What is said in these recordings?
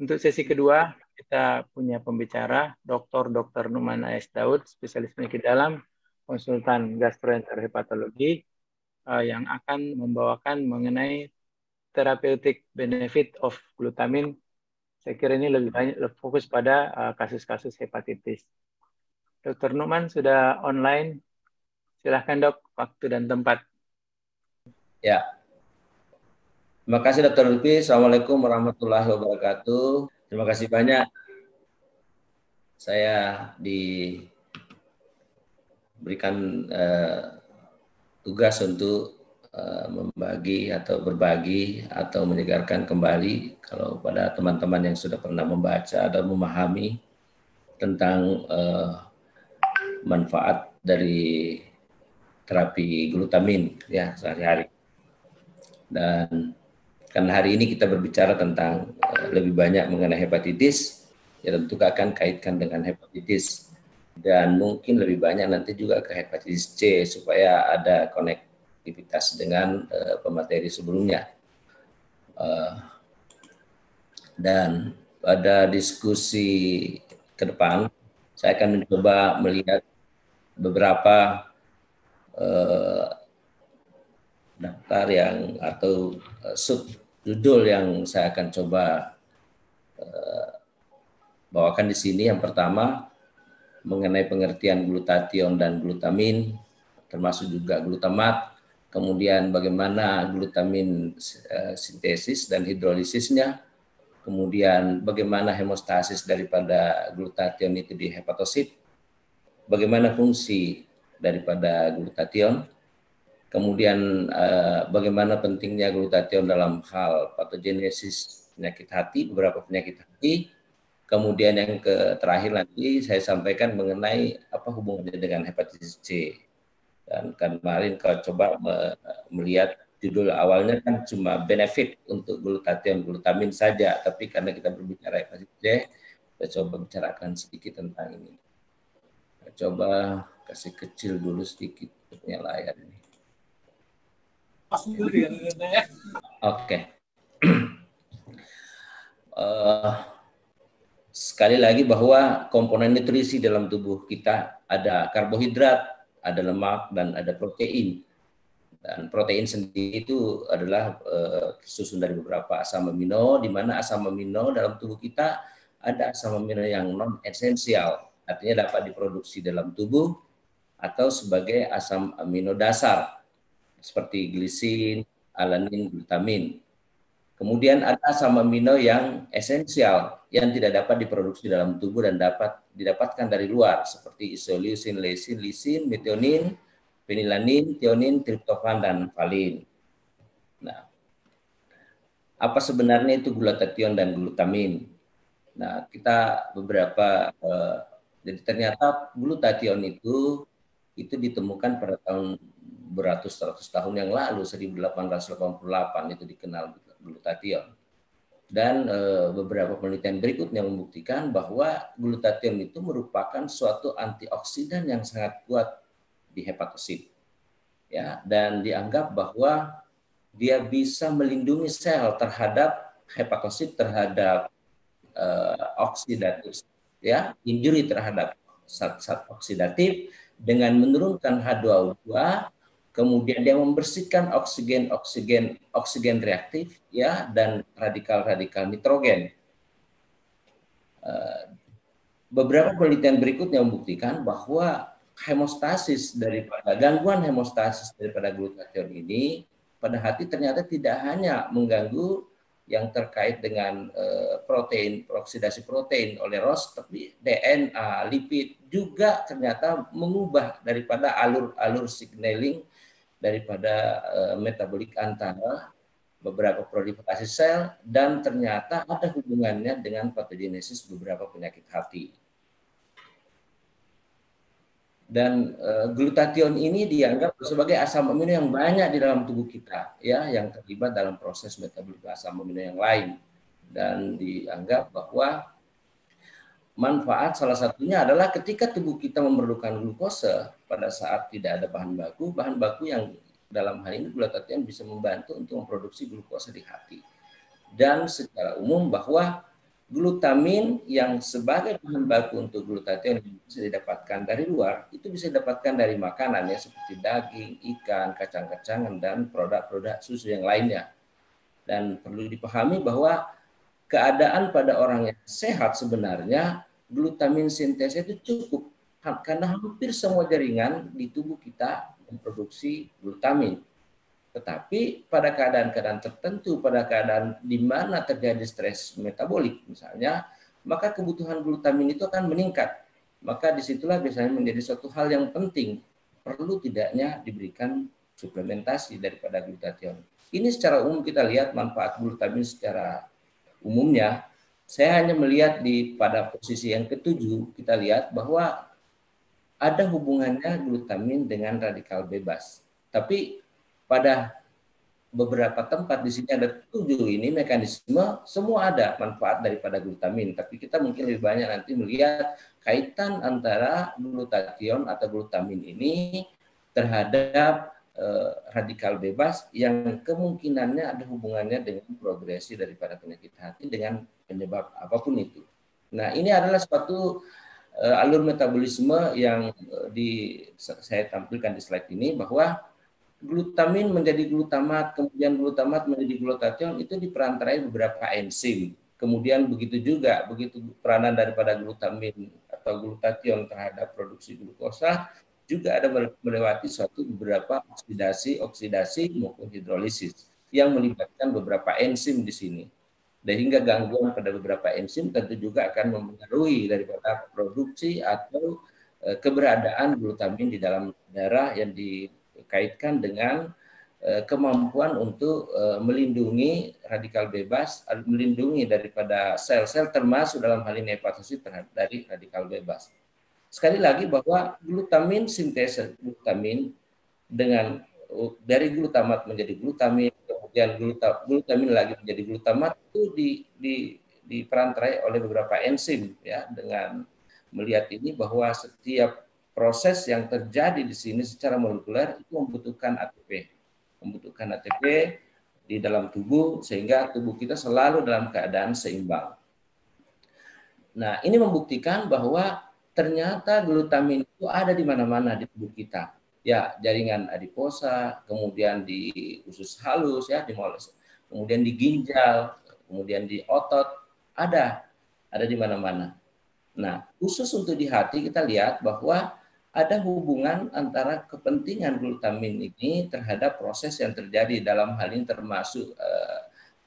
Untuk sesi kedua, kita punya pembicara, Dr. Dr. Numan A.S. Daud, spesialis penyakit dalam, konsultan gastroenterohepatologi, uh, yang akan membawakan mengenai therapeutic benefit of glutamin. Saya kira ini lebih banyak lebih fokus pada uh, kasus-kasus hepatitis. Dr. Numan sudah online. Silahkan dok, waktu dan tempat. Ya, Terima kasih Dr. Lutfi. Assalamualaikum warahmatullahi wabarakatuh. Terima kasih banyak. Saya diberikan uh, tugas untuk uh, membagi atau berbagi atau menyegarkan kembali kalau pada teman-teman yang sudah pernah membaca dan memahami tentang uh, manfaat dari terapi glutamin ya sehari-hari. Dan karena hari ini kita berbicara tentang uh, lebih banyak mengenai hepatitis, ya tentu akan kaitkan dengan hepatitis dan mungkin lebih banyak nanti juga ke hepatitis C supaya ada konektivitas dengan uh, pemateri sebelumnya. Uh, dan pada diskusi ke depan, saya akan mencoba melihat beberapa uh, daftar yang atau uh, sub judul yang saya akan coba uh, bawakan di sini. Yang pertama mengenai pengertian glutathione dan glutamin, termasuk juga glutamat, kemudian bagaimana glutamin uh, sintesis dan hidrolisisnya, kemudian bagaimana hemostasis daripada glutathione itu di hepatosit, bagaimana fungsi daripada glutathione, Kemudian uh, bagaimana pentingnya glutathione dalam hal patogenesis penyakit hati, beberapa penyakit hati. Kemudian yang ke terakhir nanti saya sampaikan mengenai apa hubungannya dengan hepatitis C. Dan kemarin kalau coba melihat judul awalnya kan cuma benefit untuk glutathione glutamin saja, tapi karena kita berbicara hepatitis C, kita coba bicarakan sedikit tentang ini. Coba kasih kecil dulu sedikit layar ini. Oke. Okay. uh, sekali lagi bahwa komponen nutrisi dalam tubuh kita ada karbohidrat, ada lemak, dan ada protein. Dan protein sendiri itu adalah uh, susun dari beberapa asam amino, di mana asam amino dalam tubuh kita ada asam amino yang non esensial, artinya dapat diproduksi dalam tubuh atau sebagai asam amino dasar seperti glisin, alanin, glutamin. Kemudian ada asam amino yang esensial yang tidak dapat diproduksi dalam tubuh dan dapat didapatkan dari luar seperti isoleucin, leucin, lisin, metionin, fenilanin, thionin, triptofan dan valin. Nah, apa sebenarnya itu glutathione dan glutamin? Nah, kita beberapa uh, jadi ternyata glutathione itu itu ditemukan pada tahun beratus-ratus tahun yang lalu 1888 itu dikenal glutathione dan e, beberapa penelitian berikutnya membuktikan bahwa glutathione itu merupakan suatu antioksidan yang sangat kuat di hepatosit ya. Dan dianggap bahwa dia bisa melindungi sel terhadap hepatosit terhadap e, oksidatif ya injury terhadap zat-zat oksidatif dengan menurunkan H2O2 kemudian dia membersihkan oksigen oksigen oksigen reaktif ya dan radikal-radikal nitrogen. Eh, beberapa penelitian berikutnya membuktikan bahwa hemostasis daripada gangguan hemostasis daripada glutathione ini pada hati ternyata tidak hanya mengganggu yang terkait dengan uh, protein, oksidasi protein oleh ROS, tapi DNA, lipid juga ternyata mengubah daripada alur-alur signaling daripada uh, metabolik antara beberapa proliferasi sel dan ternyata ada hubungannya dengan patogenesis beberapa penyakit hati. Dan uh, glutathione ini dianggap sebagai asam amino yang banyak di dalam tubuh kita, ya, yang terlibat dalam proses metabolik asam amino yang lain. Dan dianggap bahwa manfaat salah satunya adalah ketika tubuh kita memerlukan glukosa pada saat tidak ada bahan baku, bahan baku yang dalam hal ini glutathione bisa membantu untuk memproduksi glukosa di hati. Dan secara umum bahwa glutamin yang sebagai bahan baku untuk glutathione bisa didapatkan dari luar itu bisa didapatkan dari makanan ya seperti daging, ikan, kacang-kacangan dan produk-produk susu yang lainnya. Dan perlu dipahami bahwa keadaan pada orang yang sehat sebenarnya glutamin sintesa itu cukup karena hampir semua jaringan di tubuh kita memproduksi glutamin. Tetapi pada keadaan-keadaan tertentu, pada keadaan di mana terjadi stres metabolik misalnya, maka kebutuhan glutamin itu akan meningkat. Maka di situlah biasanya menjadi suatu hal yang penting. Perlu tidaknya diberikan suplementasi daripada glutathione. Ini secara umum kita lihat manfaat glutamin secara umumnya. Saya hanya melihat di pada posisi yang ketujuh, kita lihat bahwa ada hubungannya glutamin dengan radikal bebas. Tapi pada beberapa tempat di sini ada tujuh ini mekanisme semua ada manfaat daripada glutamin tapi kita mungkin lebih banyak nanti melihat kaitan antara glutathione atau glutamin ini terhadap eh, radikal bebas yang kemungkinannya ada hubungannya dengan progresi daripada penyakit hati dengan penyebab apa pun itu. Nah, ini adalah suatu alur metabolisme yang eh, di saya tampilkan di slide ini bahwa glutamin menjadi glutamat, kemudian glutamat menjadi glutathione itu diperantarai beberapa enzim. Kemudian begitu juga, begitu peranan daripada glutamin atau glutathione terhadap produksi glukosa juga ada melewati suatu beberapa oksidasi, oksidasi maupun hidrolisis yang melibatkan beberapa enzim di sini. Dan gangguan pada beberapa enzim tentu juga akan mempengaruhi daripada produksi atau eh, keberadaan glutamin di dalam darah yang di kaitkan dengan uh, kemampuan untuk uh, melindungi radikal bebas, melindungi daripada sel-sel termasuk dalam hal ini hepatosit dari radikal bebas. Sekali lagi bahwa glutamin sintesa glutamin dengan dari glutamat menjadi glutamin, kemudian glutamin lagi menjadi glutamat itu di, di, diperantarai oleh beberapa enzim ya dengan melihat ini bahwa setiap proses yang terjadi di sini secara molekuler itu membutuhkan ATP. Membutuhkan ATP di dalam tubuh sehingga tubuh kita selalu dalam keadaan seimbang. Nah, ini membuktikan bahwa ternyata glutamin itu ada di mana-mana di tubuh kita. Ya, jaringan adiposa, kemudian di usus halus ya, di moles, kemudian di ginjal, kemudian di otot, ada ada di mana-mana. Nah, khusus untuk di hati kita lihat bahwa ada hubungan antara kepentingan glutamin ini terhadap proses yang terjadi dalam hal ini termasuk uh,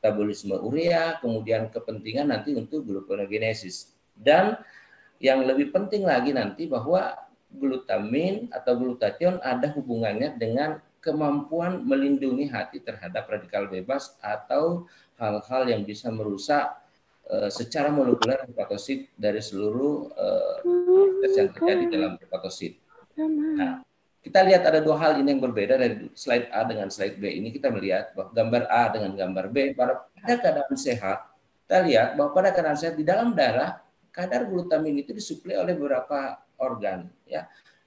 metabolisme urea, kemudian kepentingan nanti untuk gluconeogenesis. Dan yang lebih penting lagi nanti bahwa glutamin atau glutathione ada hubungannya dengan kemampuan melindungi hati terhadap radikal bebas atau hal-hal yang bisa merusak uh, secara molekuler hepatosit dari seluruh uh, proses yang terjadi dalam hepatosit. Nah, kita lihat ada dua hal ini yang berbeda dari slide A dengan slide B ini. Kita melihat bahwa gambar A dengan gambar B pada keadaan sehat kita lihat bahwa pada keadaan sehat di dalam darah kadar glutamin itu disuplai oleh beberapa organ ya.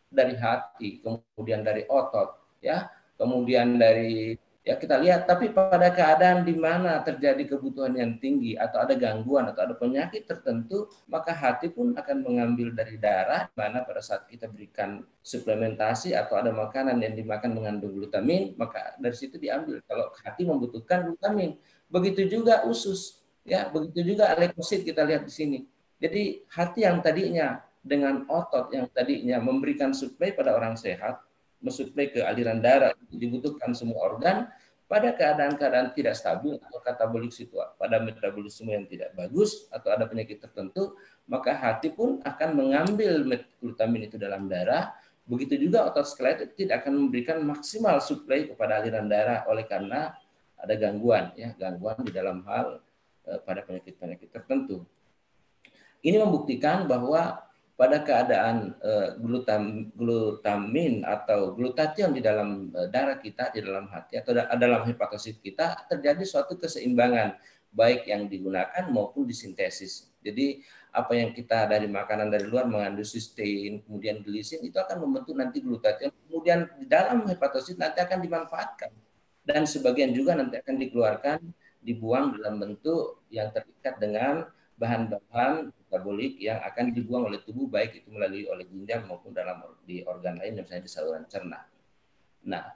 Dari hati kemudian dari otot ya. Kemudian dari ya kita lihat tapi pada keadaan di mana terjadi kebutuhan yang tinggi atau ada gangguan atau ada penyakit tertentu maka hati pun akan mengambil dari darah mana pada saat kita berikan suplementasi atau ada makanan yang dimakan mengandung glutamin maka dari situ diambil. Kalau hati membutuhkan glutamin begitu juga usus ya. Begitu juga leukosit kita lihat di sini. Jadi hati yang tadinya dengan otot yang tadinya memberikan suplai pada orang sehat mensuplai ke aliran darah dibutuhkan semua organ pada keadaan-keadaan tidak stabil atau katabolik situasi pada metabolisme yang tidak bagus atau ada penyakit tertentu maka hati pun akan mengambil glutamin itu dalam darah. Begitu juga otot skeletal tidak akan memberikan maksimal suplai kepada aliran darah. Oleh karena ada gangguan ya gangguan di dalam hal eh, pada penyakit-penyakit tertentu. Ini membuktikan bahwa pada keadaan uh, glutam, glutamin atau glutathione di dalam uh, darah kita, di dalam hati atau da dalam hepatosit kita terjadi suatu keseimbangan baik yang digunakan maupun disintesis. Jadi apa yang kita dari makanan dari luar mengandung cysteine, kemudian glisin itu akan membentuk nanti glutathione, kemudian di dalam hepatosit nanti akan dimanfaatkan dan sebagian juga nanti akan dikeluarkan dibuang dalam bentuk yang terikat dengan bahan-bahan metabolik yang akan dibuang oleh tubuh baik itu melalui oleh ginjal maupun dalam di organ lain misalnya di saluran cerna. Nah,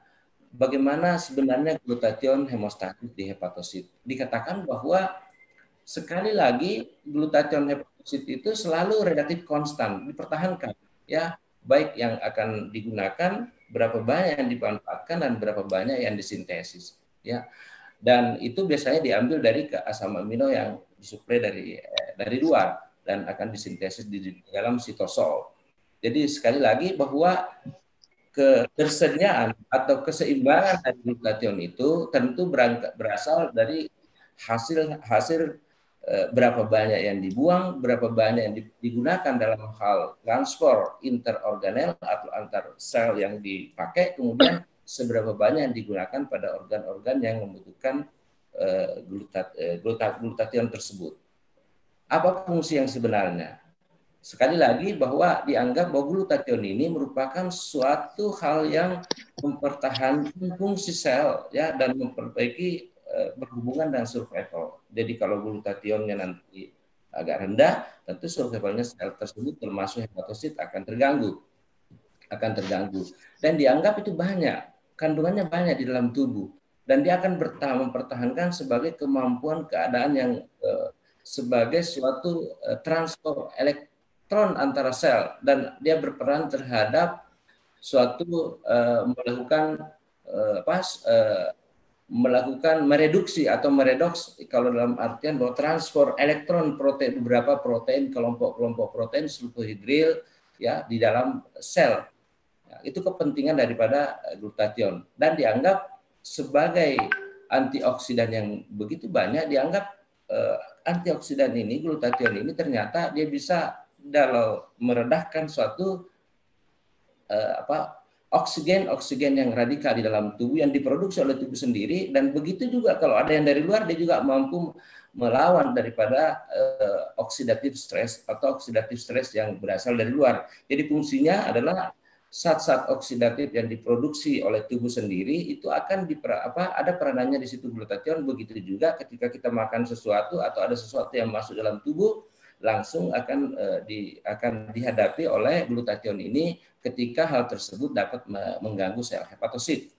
bagaimana sebenarnya glutathione hemostatis di hepatosit? Dikatakan bahwa sekali lagi glutathione hepatosit itu selalu relatif konstan, dipertahankan ya, baik yang akan digunakan berapa banyak yang dimanfaatkan dan berapa banyak yang disintesis ya. Dan itu biasanya diambil dari asam amino yang disuplai dari eh, dari luar dan akan disintesis di dalam sitosol. Jadi sekali lagi bahwa ketersediaan atau keseimbangan dari glutathione itu tentu berasal dari hasil hasil eh, berapa banyak yang dibuang, berapa banyak yang digunakan dalam hal transport interorganel atau antar sel yang dipakai, kemudian seberapa banyak yang digunakan pada organ-organ yang membutuhkan Eh, glutat, eh, glutat, glutathione tersebut. Apa fungsi yang sebenarnya? Sekali lagi bahwa dianggap bahwa glutathione ini merupakan suatu hal yang mempertahankan fungsi sel ya dan memperbaiki eh, berhubungan dengan survival. Jadi kalau glutathione nanti agak rendah, tentu survivalnya sel tersebut termasuk hepatosit akan terganggu. Akan terganggu. Dan dianggap itu banyak, kandungannya banyak di dalam tubuh dan dia akan bertahan mempertahankan sebagai kemampuan keadaan yang uh, sebagai suatu uh, transfer elektron antara sel dan dia berperan terhadap suatu uh, melakukan uh, apa uh, melakukan mereduksi atau meredoks kalau dalam artian bahwa transfer elektron protein beberapa protein kelompok-kelompok protein sulfohidril ya di dalam sel. Ya, itu kepentingan daripada glutathione dan dianggap sebagai antioksidan yang begitu banyak dianggap uh, antioksidan ini glutathione ini ternyata dia bisa dalam meredahkan suatu uh, apa oksigen oksigen yang radikal di dalam tubuh yang diproduksi oleh tubuh sendiri dan begitu juga kalau ada yang dari luar dia juga mampu melawan daripada uh, oksidatif stres atau oksidatif stres yang berasal dari luar. Jadi fungsinya adalah zat-zat oksidatif yang diproduksi oleh tubuh sendiri itu akan diper, apa ada peranannya di situ glutathione begitu juga ketika kita makan sesuatu atau ada sesuatu yang masuk dalam tubuh langsung akan uh, di akan dihadapi oleh glutathione ini ketika hal tersebut dapat mengganggu sel hepatosit.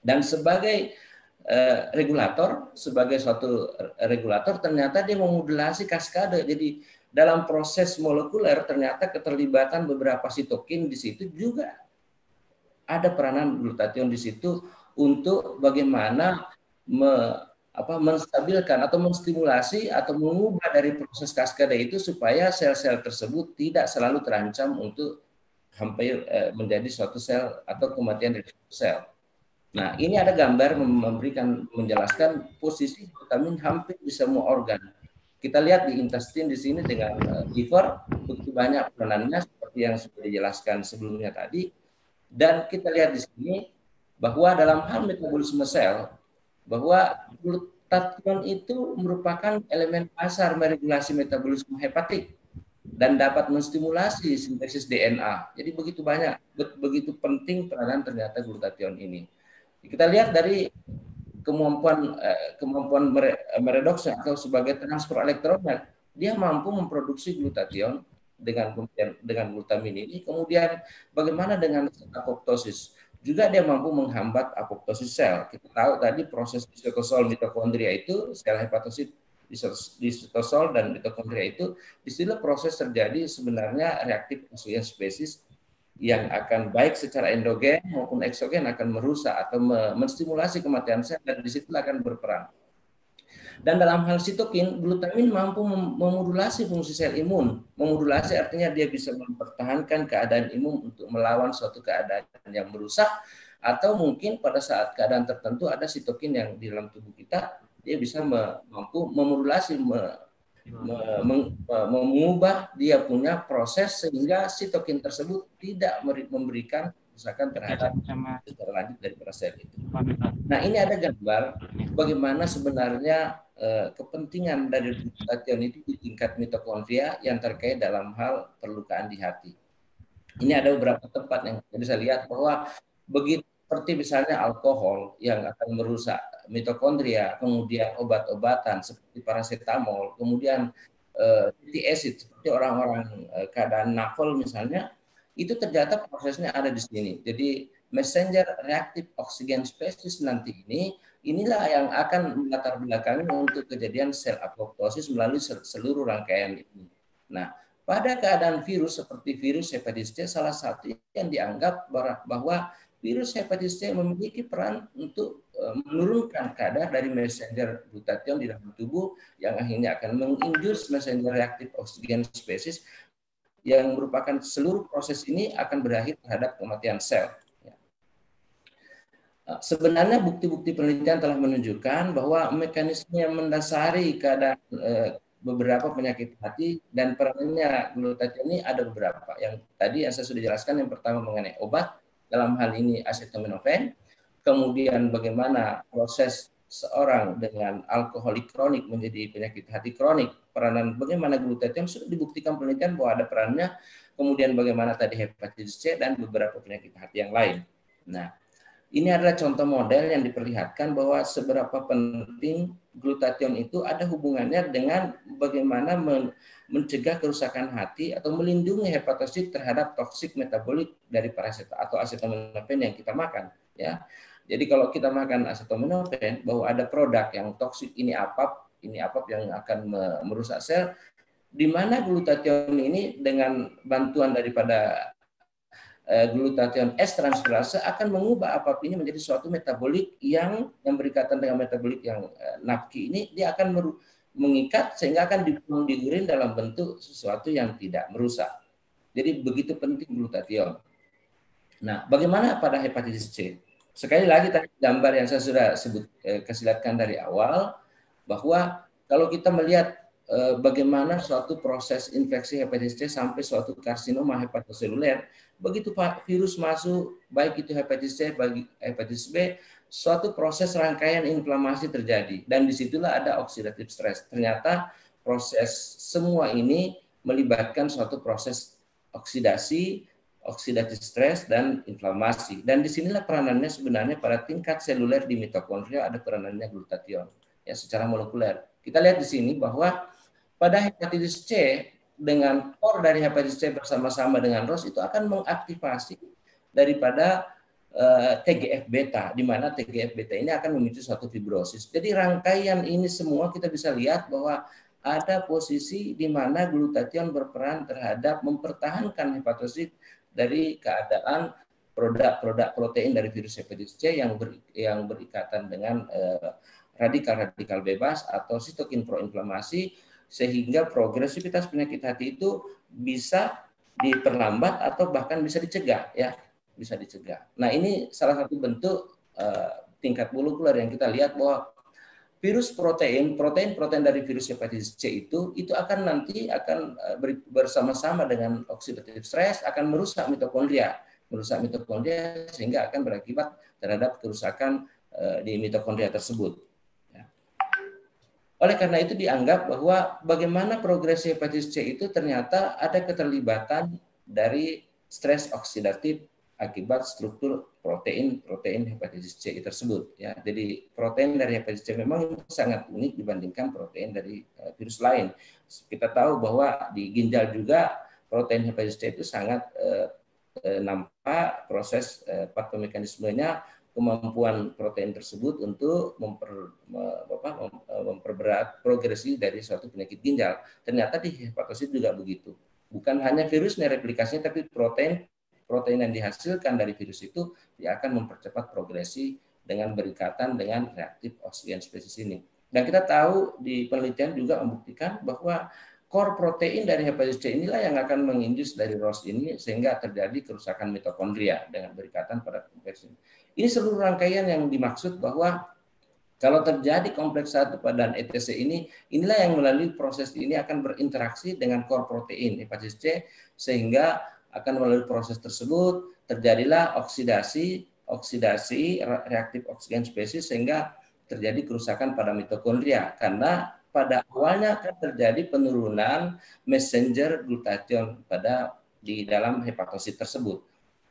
Dan sebagai uh, regulator sebagai suatu regulator ternyata dia memodulasi kaskade. Jadi dalam proses molekuler ternyata keterlibatan beberapa sitokin di situ juga ada peranan glutathione di situ untuk bagaimana me, apa, menstabilkan atau menstimulasi atau mengubah dari proses kaskade itu supaya sel-sel tersebut tidak selalu terancam untuk hampir eh, menjadi suatu sel atau kematian dari suatu sel. Nah, ini ada gambar memberikan menjelaskan posisi vitamin hampir di semua organ kita lihat di intestine di sini dengan uh, liver begitu banyak peranannya seperti yang sudah dijelaskan sebelumnya tadi. Dan kita lihat di sini bahwa dalam hal metabolisme sel bahwa glutathione itu merupakan elemen pasar meregulasi metabolisme hepatik dan dapat menstimulasi sintesis DNA. Jadi begitu banyak, begitu penting peranan ternyata glutathione ini. Kita lihat dari kemampuan eh, kemampuan meredoks atau sebagai transfer elektronnya dia mampu memproduksi glutathione dengan dengan glutamin ini. Kemudian bagaimana dengan apoptosis? Juga dia mampu menghambat apoptosis sel. Kita tahu tadi proses di sitosol mitokondria itu sel hepatosit di sitosol dan mitokondria itu di situlah proses terjadi sebenarnya reaktif oksigen spesies yang akan baik secara endogen maupun eksogen akan merusak atau menstimulasi kematian sel dan di situlah akan berperan. Dan dalam hal sitokin, glutamin mampu memodulasi fungsi sel imun. Memodulasi artinya dia bisa mempertahankan keadaan imun untuk melawan suatu keadaan yang merusak atau mungkin pada saat keadaan tertentu ada sitokin yang di dalam tubuh kita dia bisa mampu memodulasi mengubah dia punya proses sehingga sitokin tersebut tidak memberikan kerusakan terhadap lanjut dari sel itu. Nah ini ada gambar bagaimana sebenarnya eh, kepentingan dari glutathione itu di tingkat mitokondria yang terkait dalam hal perlukaan di hati. Ini ada beberapa tempat yang bisa lihat bahwa begitu seperti misalnya alkohol yang akan merusak mitokondria, kemudian obat-obatan seperti paracetamol, kemudian fatty acid seperti orang-orang keadaan nafol misalnya itu ternyata prosesnya ada di sini. Jadi messenger reactive oxygen species nanti ini inilah yang akan melatar belakangi untuk kejadian sel apoptosis melalui seluruh rangkaian ini. Nah, pada keadaan virus seperti virus hepatitis C, salah satu yang dianggap bahwa virus hepatitis C memiliki peran untuk menurunkan kadar dari messenger glutathione di dalam tubuh yang akhirnya akan menginduce messenger reactive oxygen species yang merupakan seluruh proses ini akan berakhir terhadap kematian sel. Eh, sebenarnya bukti-bukti penelitian telah menunjukkan bahwa mekanisme yang mendasari keadaan eh, beberapa penyakit hati dan perannya glutathione ini ada beberapa. Yang tadi yang saya sudah jelaskan yang pertama mengenai obat dalam hal ini acetaminophen, kemudian bagaimana proses seorang dengan alkoholik kronik menjadi penyakit hati kronik, peranan bagaimana glutathione sudah dibuktikan penelitian bahwa ada perannya, kemudian bagaimana tadi hepatitis C dan beberapa penyakit hati yang lain. Nah, ini adalah contoh model yang diperlihatkan bahwa seberapa penting glutathione itu ada hubungannya dengan bagaimana mencegah kerusakan hati atau melindungi hepatosit terhadap toksik metabolik dari paracetamol atau acetaminophen yang kita makan ya. Jadi kalau kita makan acetaminophen bahwa ada produk yang toksik ini apa ini apa yang akan merusak sel di mana glutathione ini dengan bantuan daripada Eh, glutathione S transferase akan mengubah apap ini menjadi suatu metabolik yang yang berikatan dengan metabolik yang uh, nafki ini dia akan mengikat sehingga akan dibuang di dalam bentuk sesuatu yang tidak merusak. Jadi begitu penting glutathione. Nah, bagaimana pada hepatitis C? Sekali lagi tadi gambar yang saya sudah sebut eh, kesilatkan dari awal bahwa kalau kita melihat eh, bagaimana suatu proses infeksi hepatitis C sampai suatu karsinoma hepatoseluler begitu virus masuk baik itu hepatitis C bagi hepatitis B suatu proses rangkaian inflamasi terjadi. Dan di situlah ada oksidatif stres ternyata proses semua ini melibatkan suatu proses oksidasi oksidatif stres dan inflamasi dan di sinilah peranannya sebenarnya pada tingkat seluler di mitokondria ada peranannya glutathione ya secara molekuler kita lihat di sini bahwa pada hepatitis C dengan core dari hepatitis C bersama-sama dengan ROS itu akan mengaktifasi daripada eh, TGF beta di mana TGF beta ini akan memicu suatu fibrosis. Jadi rangkaian ini semua kita bisa lihat bahwa ada posisi di mana glutathione berperan terhadap mempertahankan hepatosit dari keadaan produk-produk protein dari virus hepatitis C yang ber, yang berikatan dengan eh, radikal-radikal bebas atau sitokin proinflamasi sehingga progresivitas penyakit hati itu bisa diperlambat atau bahkan bisa dicegah ya bisa dicegah. Nah ini salah satu bentuk uh, tingkat molekuler yang kita lihat bahwa virus protein protein protein dari virus hepatitis C itu itu akan nanti akan uh, bersama-sama dengan oxidative stress akan merusak mitokondria merusak mitokondria sehingga akan berakibat terhadap kerusakan uh, di mitokondria tersebut. Oleh karena itu dianggap bahwa bagaimana progresi hepatitis C itu ternyata ada keterlibatan dari stres oksidatif akibat struktur protein protein hepatitis C tersebut ya. Jadi protein dari hepatitis C memang sangat unik dibandingkan protein dari uh, virus lain. Kita tahu bahwa di ginjal juga protein hepatitis C itu sangat uh, nampak proses uh, patomekanismenya kemampuan protein tersebut untuk memper, apa, memperberat progresi dari suatu penyakit ginjal. Ternyata di hepatosit juga begitu. Bukan hanya virusnya replikasinya, tapi protein protein yang dihasilkan dari virus itu dia akan mempercepat progresi dengan berikatan dengan reaktif oksigen spesies ini. Dan kita tahu di penelitian juga membuktikan bahwa core protein dari hepatitis C inilah yang akan mengindus dari ROS ini sehingga terjadi kerusakan mitokondria dengan berikatan pada kompleks ini. Ini seluruh rangkaian yang dimaksud bahwa kalau terjadi kompleks satu pada ETC ini, inilah yang melalui proses ini akan berinteraksi dengan core protein hepatitis C sehingga akan melalui proses tersebut terjadilah oksidasi oksidasi reaktif oksigen spesies sehingga terjadi kerusakan pada mitokondria karena pada awalnya akan terjadi penurunan messenger glutathione pada di dalam hepatosit tersebut.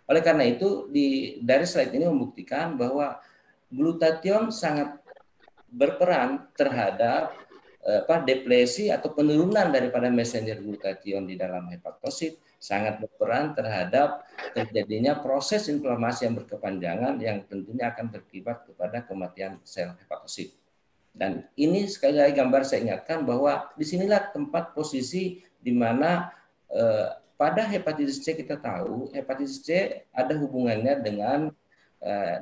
Oleh karena itu di dari slide ini membuktikan bahwa glutathione sangat berperan terhadap apa depresi atau penurunan daripada messenger glutathione di dalam hepatosit sangat berperan terhadap terjadinya proses inflamasi yang berkepanjangan yang tentunya akan berakibat kepada kematian sel hepatosit. Dan ini sekali lagi gambar saya ingatkan bahwa di sinilah tempat posisi di mana eh, pada hepatitis C kita tahu hepatitis C ada hubungannya dengan eh,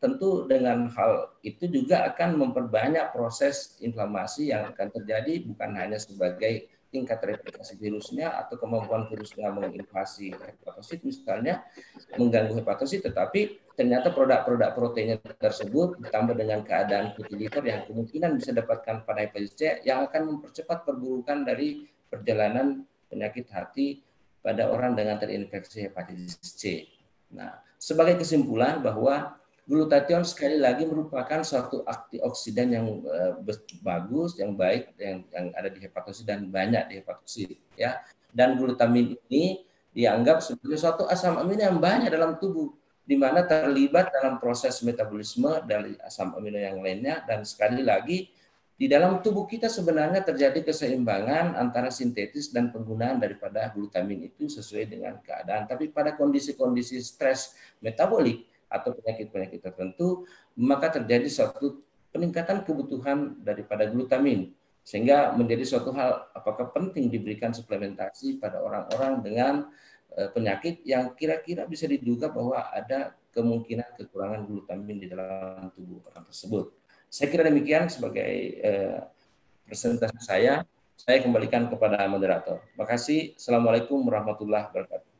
tentu dengan hal itu juga akan memperbanyak proses inflamasi yang akan terjadi bukan hanya sebagai tingkat replikasi virusnya atau kemampuan virusnya menginvasi hepatosit misalnya mengganggu hepatosit tetapi ternyata produk-produk proteinnya tersebut ditambah dengan keadaan utiliter yang kemungkinan bisa dapatkan pada hepatitis C yang akan mempercepat perburukan dari perjalanan penyakit hati pada orang dengan terinfeksi hepatitis C. Nah, sebagai kesimpulan bahwa glutathione sekali lagi merupakan suatu antioksidan yang uh, bagus, yang baik, yang, yang ada di hepatosit dan banyak di hepatosit. Ya, dan glutamin ini dianggap sebagai suatu asam amino yang banyak dalam tubuh, di mana terlibat dalam proses metabolisme dari asam amino yang lainnya. Dan sekali lagi di dalam tubuh kita sebenarnya terjadi keseimbangan antara sintetis dan penggunaan daripada glutamin itu sesuai dengan keadaan. Tapi pada kondisi-kondisi stres metabolik atau penyakit-penyakit tertentu, maka terjadi suatu peningkatan kebutuhan daripada glutamin. Sehingga menjadi suatu hal apakah penting diberikan suplementasi pada orang-orang dengan eh, penyakit yang kira-kira bisa diduga bahwa ada kemungkinan kekurangan glutamin di dalam tubuh orang tersebut. Saya kira demikian sebagai eh, presentasi saya. Saya kembalikan kepada moderator. Terima kasih. Assalamualaikum warahmatullahi wabarakatuh.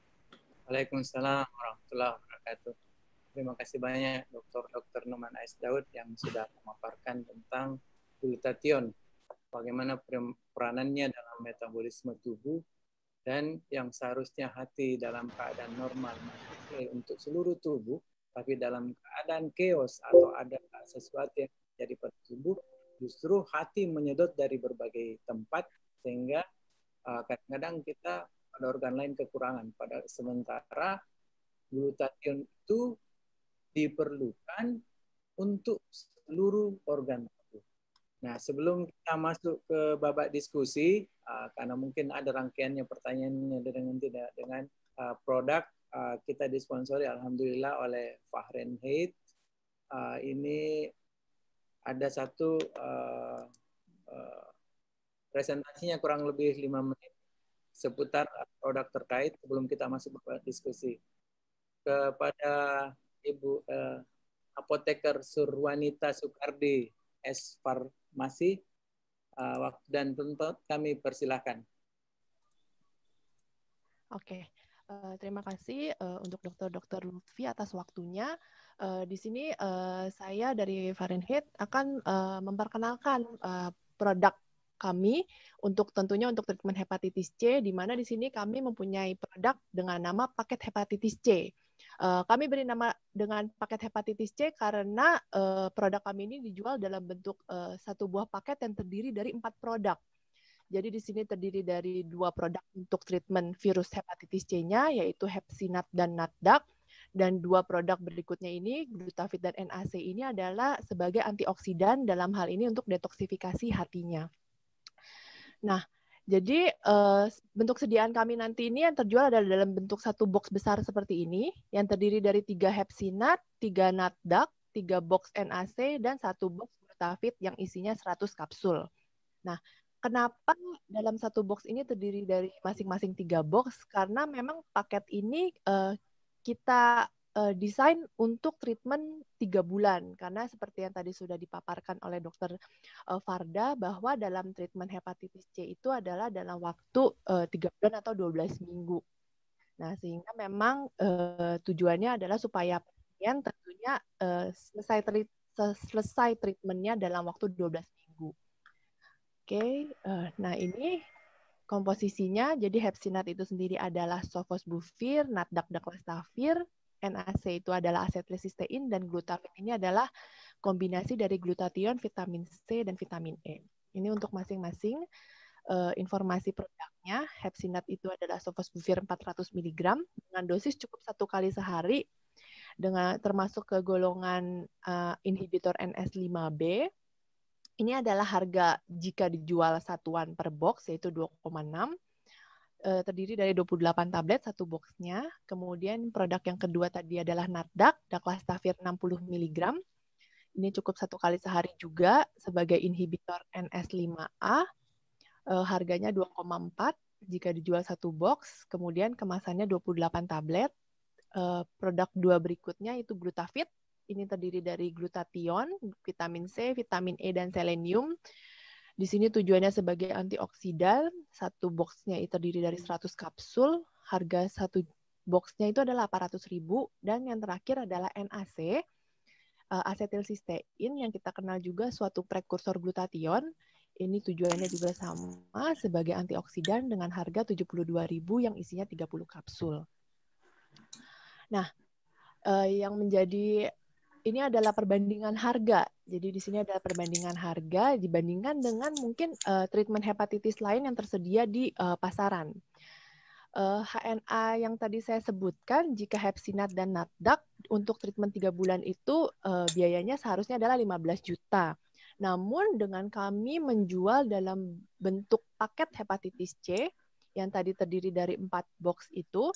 Waalaikumsalam warahmatullahi wabarakatuh. Terima kasih banyak Dr. Dr. Numan Ais Daud yang sudah memaparkan tentang glutathione, bagaimana peranannya dalam metabolisme tubuh dan yang seharusnya hati dalam keadaan normal untuk seluruh tubuh, tapi dalam keadaan chaos atau ada sesuatu yang terjadi pada tubuh, justru hati menyedot dari berbagai tempat sehingga uh, kadang-kadang kita pada organ lain kekurangan. Pada sementara glutathione itu diperlukan untuk seluruh organ tubuh. Nah, sebelum kita masuk ke babak diskusi, uh, karena mungkin ada rangkaiannya pertanyaannya dengan tidak dengan uh, produk uh, kita disponsori alhamdulillah oleh Fahrenheit. Ini ada satu presentasinya kurang lebih lima menit seputar produk terkait sebelum kita masuk ke diskusi. Kepada Ibu uh, Apoteker Surwanita Soekardi S. Farmasi. Uh, dan tempat kami persilahkan. Oke, uh, terima kasih uh, untuk dokter-dokter Lutfi atas waktunya. Uh, di sini uh, saya dari Fahrenheit akan uh, memperkenalkan uh, produk kami untuk tentunya untuk treatment hepatitis C, di mana di sini kami mempunyai produk dengan nama paket hepatitis C. Uh, kami beri nama dengan paket hepatitis C karena uh, produk kami ini dijual dalam bentuk uh, satu buah paket yang terdiri dari empat produk. Jadi di sini terdiri dari dua produk untuk treatment virus hepatitis C-nya, yaitu Hepsinat dan Natdak. Dan dua produk berikutnya ini, Glutavit dan NAC ini adalah sebagai antioksidan dalam hal ini untuk detoksifikasi hatinya. Nah, jadi uh, bentuk sediaan kami nanti ini yang terjual adalah dalam bentuk satu box besar seperti ini, yang terdiri dari tiga hepsinat, tiga natdak, tiga box NAC, dan satu box glutavit yang isinya 100 kapsul. Nah, kenapa dalam satu box ini terdiri dari masing-masing tiga box? Karena memang paket ini uh, kita uh, desain untuk treatment tiga bulan karena seperti yang tadi sudah dipaparkan oleh dokter uh, Farda bahwa dalam treatment hepatitis C itu adalah dalam waktu tiga uh, bulan atau 12 minggu. Nah sehingga memang uh, tujuannya adalah supaya pasien tentunya uh, selesai treat, selesai treatmentnya dalam waktu 12 minggu. Oke, okay. uh, nah ini komposisinya jadi hepsinat itu sendiri adalah sofosbuvir, natdakdaklestavir, NAC itu adalah asetilsistein dan glutavit ini adalah kombinasi dari glutathione, vitamin C dan vitamin E. Ini untuk masing-masing uh, informasi produknya. Hepsinat itu adalah sofosbuvir 400 mg dengan dosis cukup satu kali sehari dengan termasuk ke golongan uh, inhibitor NS5B. Ini adalah harga jika dijual satuan per box yaitu 2,6 eh, terdiri dari 28 tablet satu boxnya. Kemudian produk yang kedua tadi adalah Nardak, Daclastavir 60 mg. Ini cukup satu kali sehari juga sebagai inhibitor NS5A. Eh, harganya 2,4 jika dijual satu box. Kemudian kemasannya 28 tablet. Eh, produk dua berikutnya itu Glutafit ini terdiri dari glutathione, vitamin C, vitamin E, dan selenium. Di sini tujuannya sebagai antioksidan. Satu boxnya itu terdiri dari 100 kapsul. Harga satu boxnya itu adalah 800 ribu. Dan yang terakhir adalah NAC, eh, asetilsistein yang kita kenal juga suatu prekursor glutathione. Ini tujuannya juga sama sebagai antioksidan dengan harga 72.000 yang isinya 30 kapsul. Nah, uh, yang menjadi ini adalah perbandingan harga. Jadi di sini adalah perbandingan harga dibandingkan dengan mungkin uh, treatment hepatitis lain yang tersedia di uh, pasaran. Uh, eh, HNA yang tadi saya sebutkan, jika Hepsinat dan Natdak untuk treatment 3 bulan itu uh, biayanya seharusnya adalah 15 juta. Namun dengan kami menjual dalam bentuk paket hepatitis C yang tadi terdiri dari 4 box itu,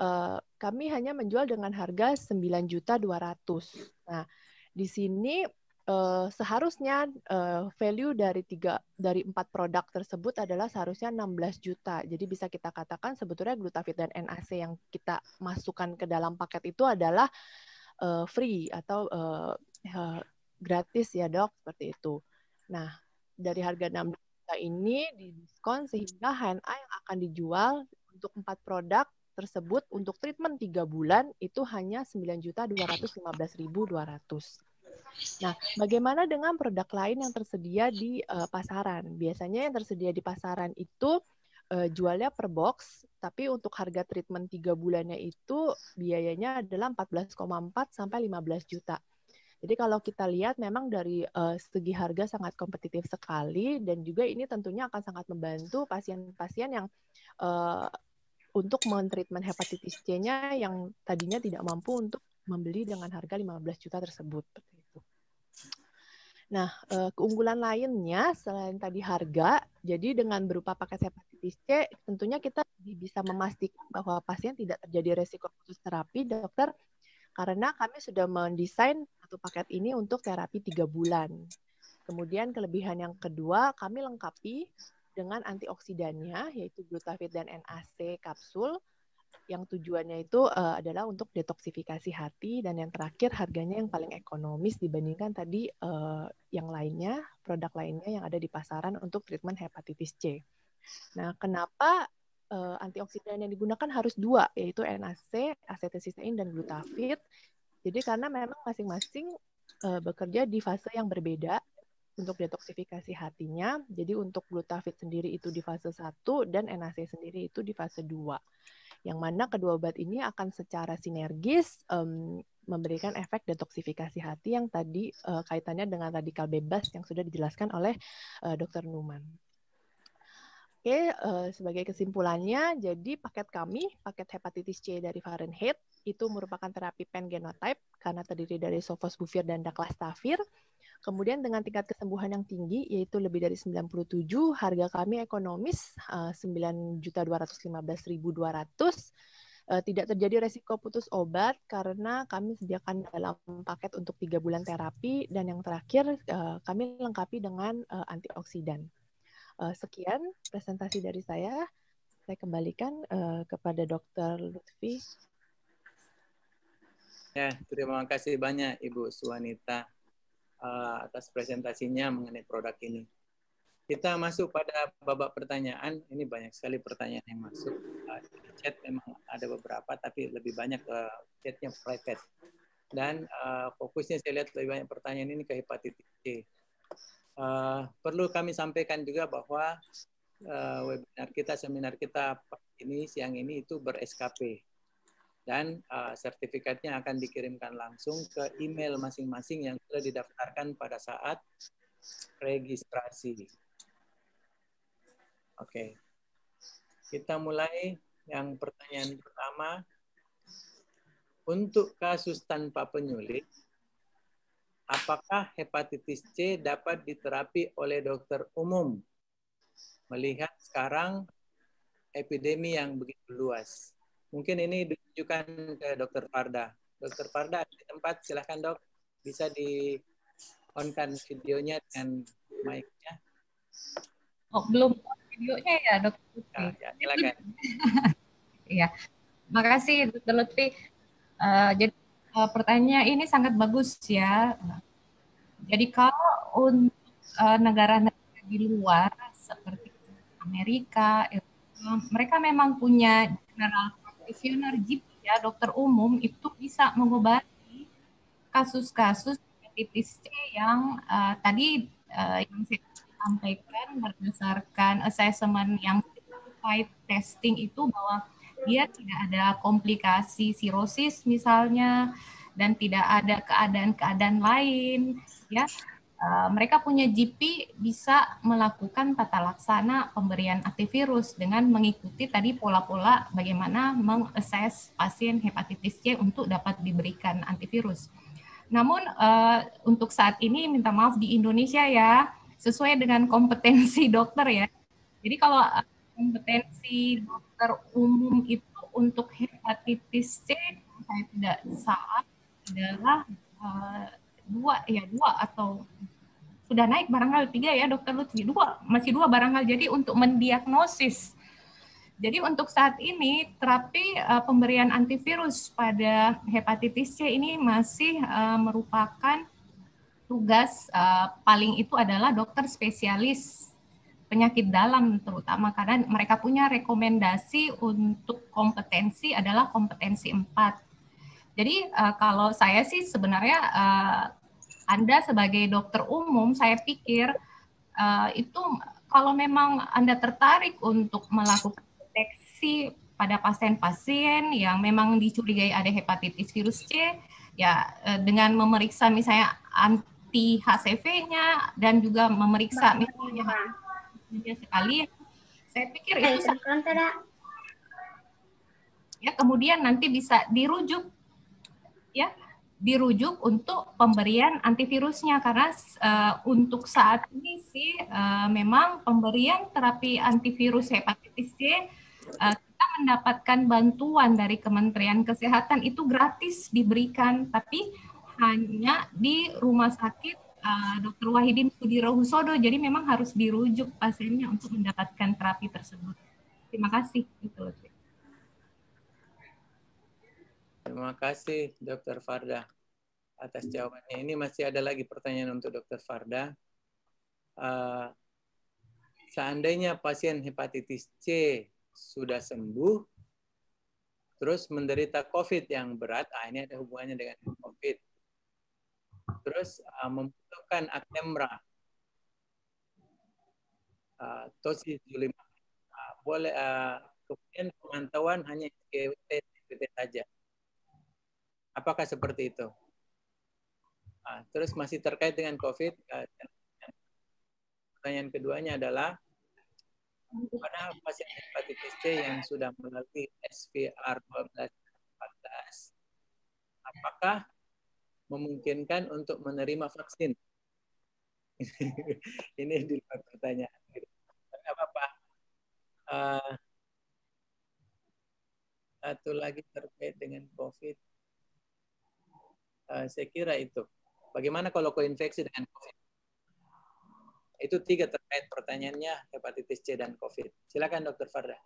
uh, kami hanya menjual dengan harga 9.200. Nah, di sini uh, seharusnya uh, value dari tiga dari empat produk tersebut adalah seharusnya 16 juta. Jadi bisa kita katakan sebetulnya glutavit dan NAC yang kita masukkan ke dalam paket itu adalah uh, free atau uh, uh, gratis ya dok seperti itu. Nah dari harga 16 juta ini diskon sehingga HNA yang akan dijual untuk empat produk tersebut untuk treatment 3 bulan itu hanya 9.215.200. Nah, bagaimana dengan produk lain yang tersedia di uh, pasaran? Biasanya yang tersedia di pasaran itu uh, jualnya per box, tapi untuk harga treatment 3 bulannya itu biayanya adalah 14,4 sampai 15 juta. Jadi kalau kita lihat memang dari uh, segi harga sangat kompetitif sekali dan juga ini tentunya akan sangat membantu pasien-pasien yang uh, untuk mentreatment hepatitis C-nya yang tadinya tidak mampu untuk membeli dengan harga 15 juta tersebut. Nah, eh, keunggulan lainnya selain tadi harga, jadi dengan berupa paket hepatitis C, tentunya kita bisa memastikan bahwa pasien tidak terjadi resiko khusus terapi, dokter, karena kami sudah mendesain satu paket ini untuk terapi tiga bulan. Kemudian kelebihan yang kedua, kami lengkapi dengan antioksidannya yaitu glutavit dan NAC kapsul yang tujuannya itu uh, adalah untuk detoksifikasi hati dan yang terakhir harganya yang paling ekonomis dibandingkan tadi uh, yang lainnya produk lainnya yang ada di pasaran untuk treatment hepatitis C. Nah, kenapa uh, antioksidan yang digunakan harus dua yaitu NAC, acetylcysteine dan glutavit. Jadi karena memang masing-masing uh, bekerja di fase yang berbeda untuk detoksifikasi hatinya. Jadi untuk glutavit sendiri itu di fase 1 dan NAC sendiri itu di fase 2. Yang mana kedua obat ini akan secara sinergis um, memberikan efek detoksifikasi hati yang tadi uh, kaitannya dengan radikal bebas yang sudah dijelaskan oleh uh, Dr. Numan. Oke, uh, sebagai kesimpulannya, jadi paket kami, paket hepatitis C dari Fahrenheit, itu merupakan terapi pen genotype karena terdiri dari sofosbuvir dan daclastavir Kemudian dengan tingkat kesembuhan yang tinggi, yaitu lebih dari 97, harga kami ekonomis uh, eh, 9.215.200. Uh, tidak terjadi resiko putus obat karena kami sediakan dalam paket untuk tiga bulan terapi dan yang terakhir uh, kami lengkapi dengan antioksidan. Sekian presentasi dari saya. Saya kembalikan kepada Dr. Lutfi. Ya, terima kasih banyak Ibu Suwanita uh, atas presentasinya mengenai produk ini. Kita masuk pada babak pertanyaan. Ini banyak sekali pertanyaan yang masuk. Uh, chat memang ada beberapa, tapi lebih banyak uh, chatnya private. Dan uh, fokusnya saya lihat lebih banyak pertanyaan ini ke hepatitis C. Uh, perlu kami sampaikan juga bahwa uh, webinar kita, seminar kita ini siang ini itu ber SKP dan uh, sertifikatnya akan dikirimkan langsung ke email masing-masing yang sudah didaftarkan pada saat registrasi. Oke. Okay. Kita mulai yang pertanyaan pertama. Untuk kasus tanpa penyulit, apakah hepatitis C dapat diterapi oleh dokter umum? Melihat sekarang epidemi yang begitu luas. Mungkin ini ditujukan ke dokter Farda. Dokter Farda di tempat, silahkan dok. Bisa di on-kan videonya dengan mic-nya. Oh, belum videonya ya, dok? Ya, ya, silakan. Iya, makasih Dr. Lutfi. Uh, jadi uh, pertanyaan ini sangat bagus ya. Jadi kalau untuk uh, negara-negara di luar seperti Amerika, mereka memang punya general practitioner GP ya dokter umum itu bisa mengobati kasus-kasus hepatitis C yang uh, tadi uh, yang saya sampaikan berdasarkan assessment yang certified testing itu bahwa dia tidak ada komplikasi sirosis misalnya dan tidak ada keadaan-keadaan lain ya Eh, mereka punya GP bisa melakukan tata laksana pemberian antivirus dengan mengikuti tadi pola-pola bagaimana mengakses pasien hepatitis C untuk dapat diberikan antivirus. Namun uh, untuk saat ini minta maaf di Indonesia ya sesuai dengan kompetensi dokter ya. Jadi kalau eh, kompetensi dokter umum itu untuk hepatitis C saya tidak salah adalah dua ya dua atau sudah naik barangkali tiga ya dokter Lutfi. Dua masih dua barangkali. Jadi untuk mendiagnosis. Jadi untuk saat ini terapi uh, pemberian antivirus pada hepatitis C ini masih uh, merupakan tugas uh, paling itu adalah dokter spesialis penyakit dalam terutama. Karena mereka punya rekomendasi untuk kompetensi adalah kompetensi empat. Jadi uh, kalau saya sih sebenarnya uh, anda sebagai dokter umum, saya pikir uh, itu kalau memang Anda tertarik untuk melakukan deteksi pada pasien-pasien yang memang dicurigai ada hepatitis virus C, ya uh, dengan memeriksa misalnya anti HCV-nya dan juga memeriksa misalnya sekali, saya pikir itu ya kemudian nanti bisa dirujuk ya dirujuk untuk pemberian antivirusnya karena uh, untuk saat ini sih uh, memang pemberian terapi antivirus hepatitis C uh, kita mendapatkan bantuan dari Kementerian Kesehatan itu gratis diberikan tapi hanya di rumah sakit uh, Dr. Wahidin Sudirohusodo jadi memang harus dirujuk pasiennya untuk mendapatkan terapi tersebut. Terima kasih. Itu. Terima kasih, Dr. Farda, atas jawabannya. Ini masih ada lagi pertanyaan untuk Dr. Farda. Uh, seandainya pasien hepatitis C sudah sembuh, terus menderita COVID yang berat, ah, ini ada hubungannya dengan COVID. Terus uh, membutuhkan Actemra, uh, tocilizumab, uh, boleh uh, kemudian pemantauan hanya SGWT saja. Apakah seperti itu? Nah, terus masih terkait dengan COVID, eh, pertanyaan keduanya adalah pada pasien hepatitis C yang sudah melalui SVR 12 14, apakah memungkinkan untuk menerima vaksin? Ini di luar pertanyaan. Tidak apa-apa. Uh, satu lagi terkait dengan COVID. Uh, saya kira itu. Bagaimana kalau koinfeksi dengan COVID? Itu tiga terkait pertanyaannya hepatitis C dan COVID. Silakan Dokter Farda.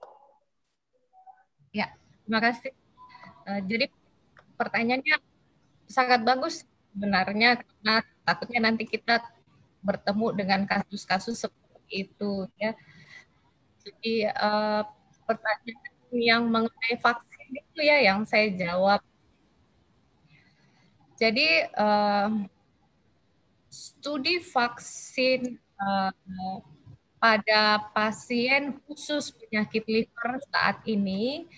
Ya, terima kasih. Uh, jadi pertanyaannya sangat bagus sebenarnya karena takutnya nanti kita bertemu dengan kasus-kasus seperti itu ya. Jadi uh, pertanyaan yang mengenai vaksin itu ya yang saya jawab jadi uh, studi vaksin uh, pada pasien khusus penyakit liver saat ini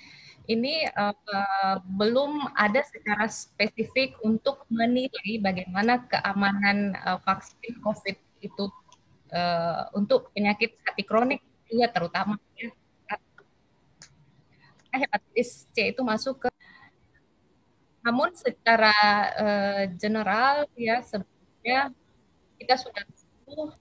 ini uh, belum ada secara spesifik untuk menilai bagaimana keamanan uh, vaksin COVID itu uh, untuk penyakit hati kronik juga terutama ya. hepatitis C itu masuk ke namun secara uh, general ya ya kita sudah tahu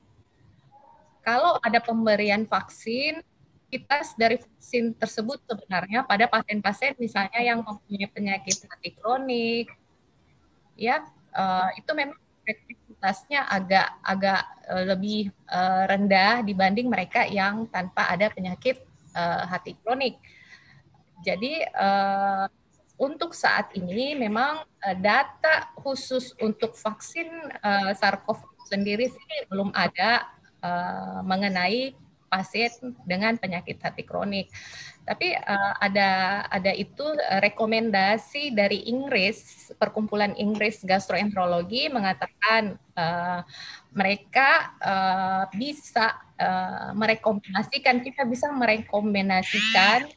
kalau ada pemberian vaksin kita dari vaksin tersebut sebenarnya pada pasien-pasien misalnya yang mempunyai penyakit hati kronik ya uh, itu memang efektivitasnya agak agak uh, lebih uh, rendah dibanding mereka yang tanpa ada penyakit uh, hati kronik. Jadi uh, untuk saat ini memang uh, data khusus untuk vaksin uh, SARS-CoV sendiri sih belum ada uh, mengenai pasien dengan penyakit hati kronik. Tapi ada ada itu rekomendasi dari Inggris, Perkumpulan Inggris Gastroenterologi mengatakan mereka bisa merekomendasikan kita bisa merekomendasikan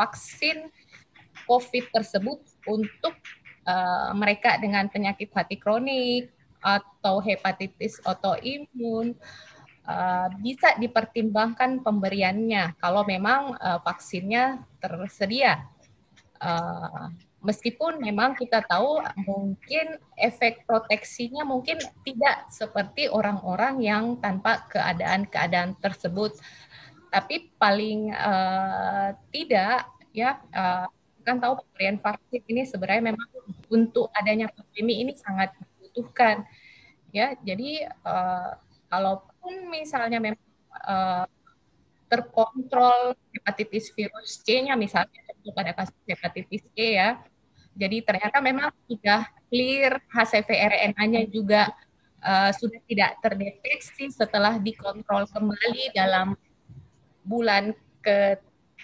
vaksin COVID tersebut untuk uh, mereka dengan penyakit hati kronik atau hepatitis autoimun uh, bisa dipertimbangkan pemberiannya kalau memang uh, vaksinnya tersedia. Uh, meskipun memang kita tahu mungkin efek proteksinya mungkin tidak seperti orang-orang yang tanpa keadaan-keadaan tersebut, tapi paling uh, tidak ya uh, kan tahu pemberian vaksin ini sebenarnya memang untuk adanya pandemi ini sangat dibutuhkan ya. Jadi uh, kalaupun misalnya memang uh, terkontrol hepatitis virus C-nya misalnya pada kasus hepatitis E ya. Jadi ternyata memang sudah clear HCV RNA-nya juga uh, sudah tidak terdeteksi setelah dikontrol kembali dalam bulan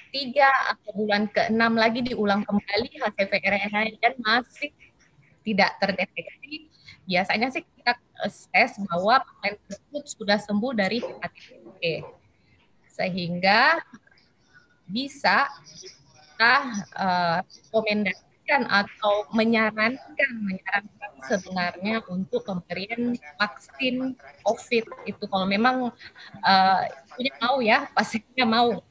ketiga atau bulan keenam lagi diulang kembali HCV RNA dan masih tidak terdeteksi. Biasanya sih kita assess bahwa pasien tersebut sudah sembuh dari hepatitis B. Sehingga bisa kita uh, rekomendasikan atau menyarankan menyarankan sebenarnya untuk pemberian vaksin COVID itu. Kalau memang uh, punya mau ya pasiennya mau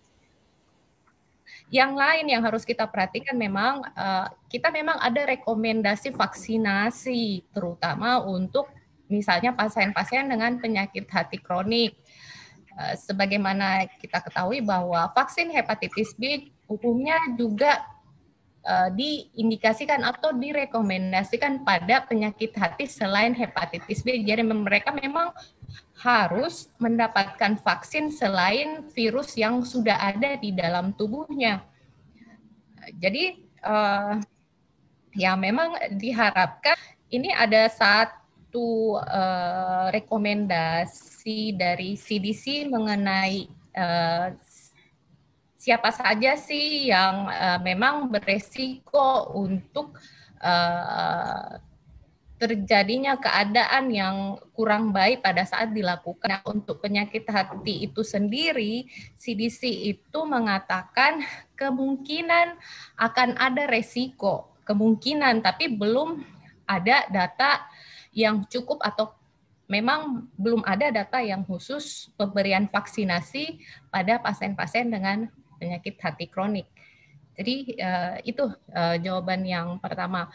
yang lain yang harus kita perhatikan memang uh, kita memang ada rekomendasi vaksinasi terutama untuk misalnya pasien-pasien dengan penyakit hati kronik. Uh, sebagaimana kita ketahui bahwa vaksin hepatitis B umumnya juga uh, diindikasikan atau direkomendasikan pada penyakit hati selain hepatitis B. Jadi mereka memang harus mendapatkan vaksin selain virus yang sudah ada di dalam tubuhnya. Jadi uh, ya memang diharapkan ini ada satu uh, rekomendasi dari CDC mengenai uh, siapa saja sih yang uh, memang beresiko untuk uh, terjadinya keadaan yang kurang baik pada saat dilakukan. Nah, untuk penyakit hati itu sendiri, CDC itu mengatakan kemungkinan akan ada resiko, kemungkinan, tapi belum ada data yang cukup atau memang belum ada data yang khusus pemberian vaksinasi pada pasien-pasien dengan penyakit hati kronik. Jadi uh, itu uh, jawaban yang pertama.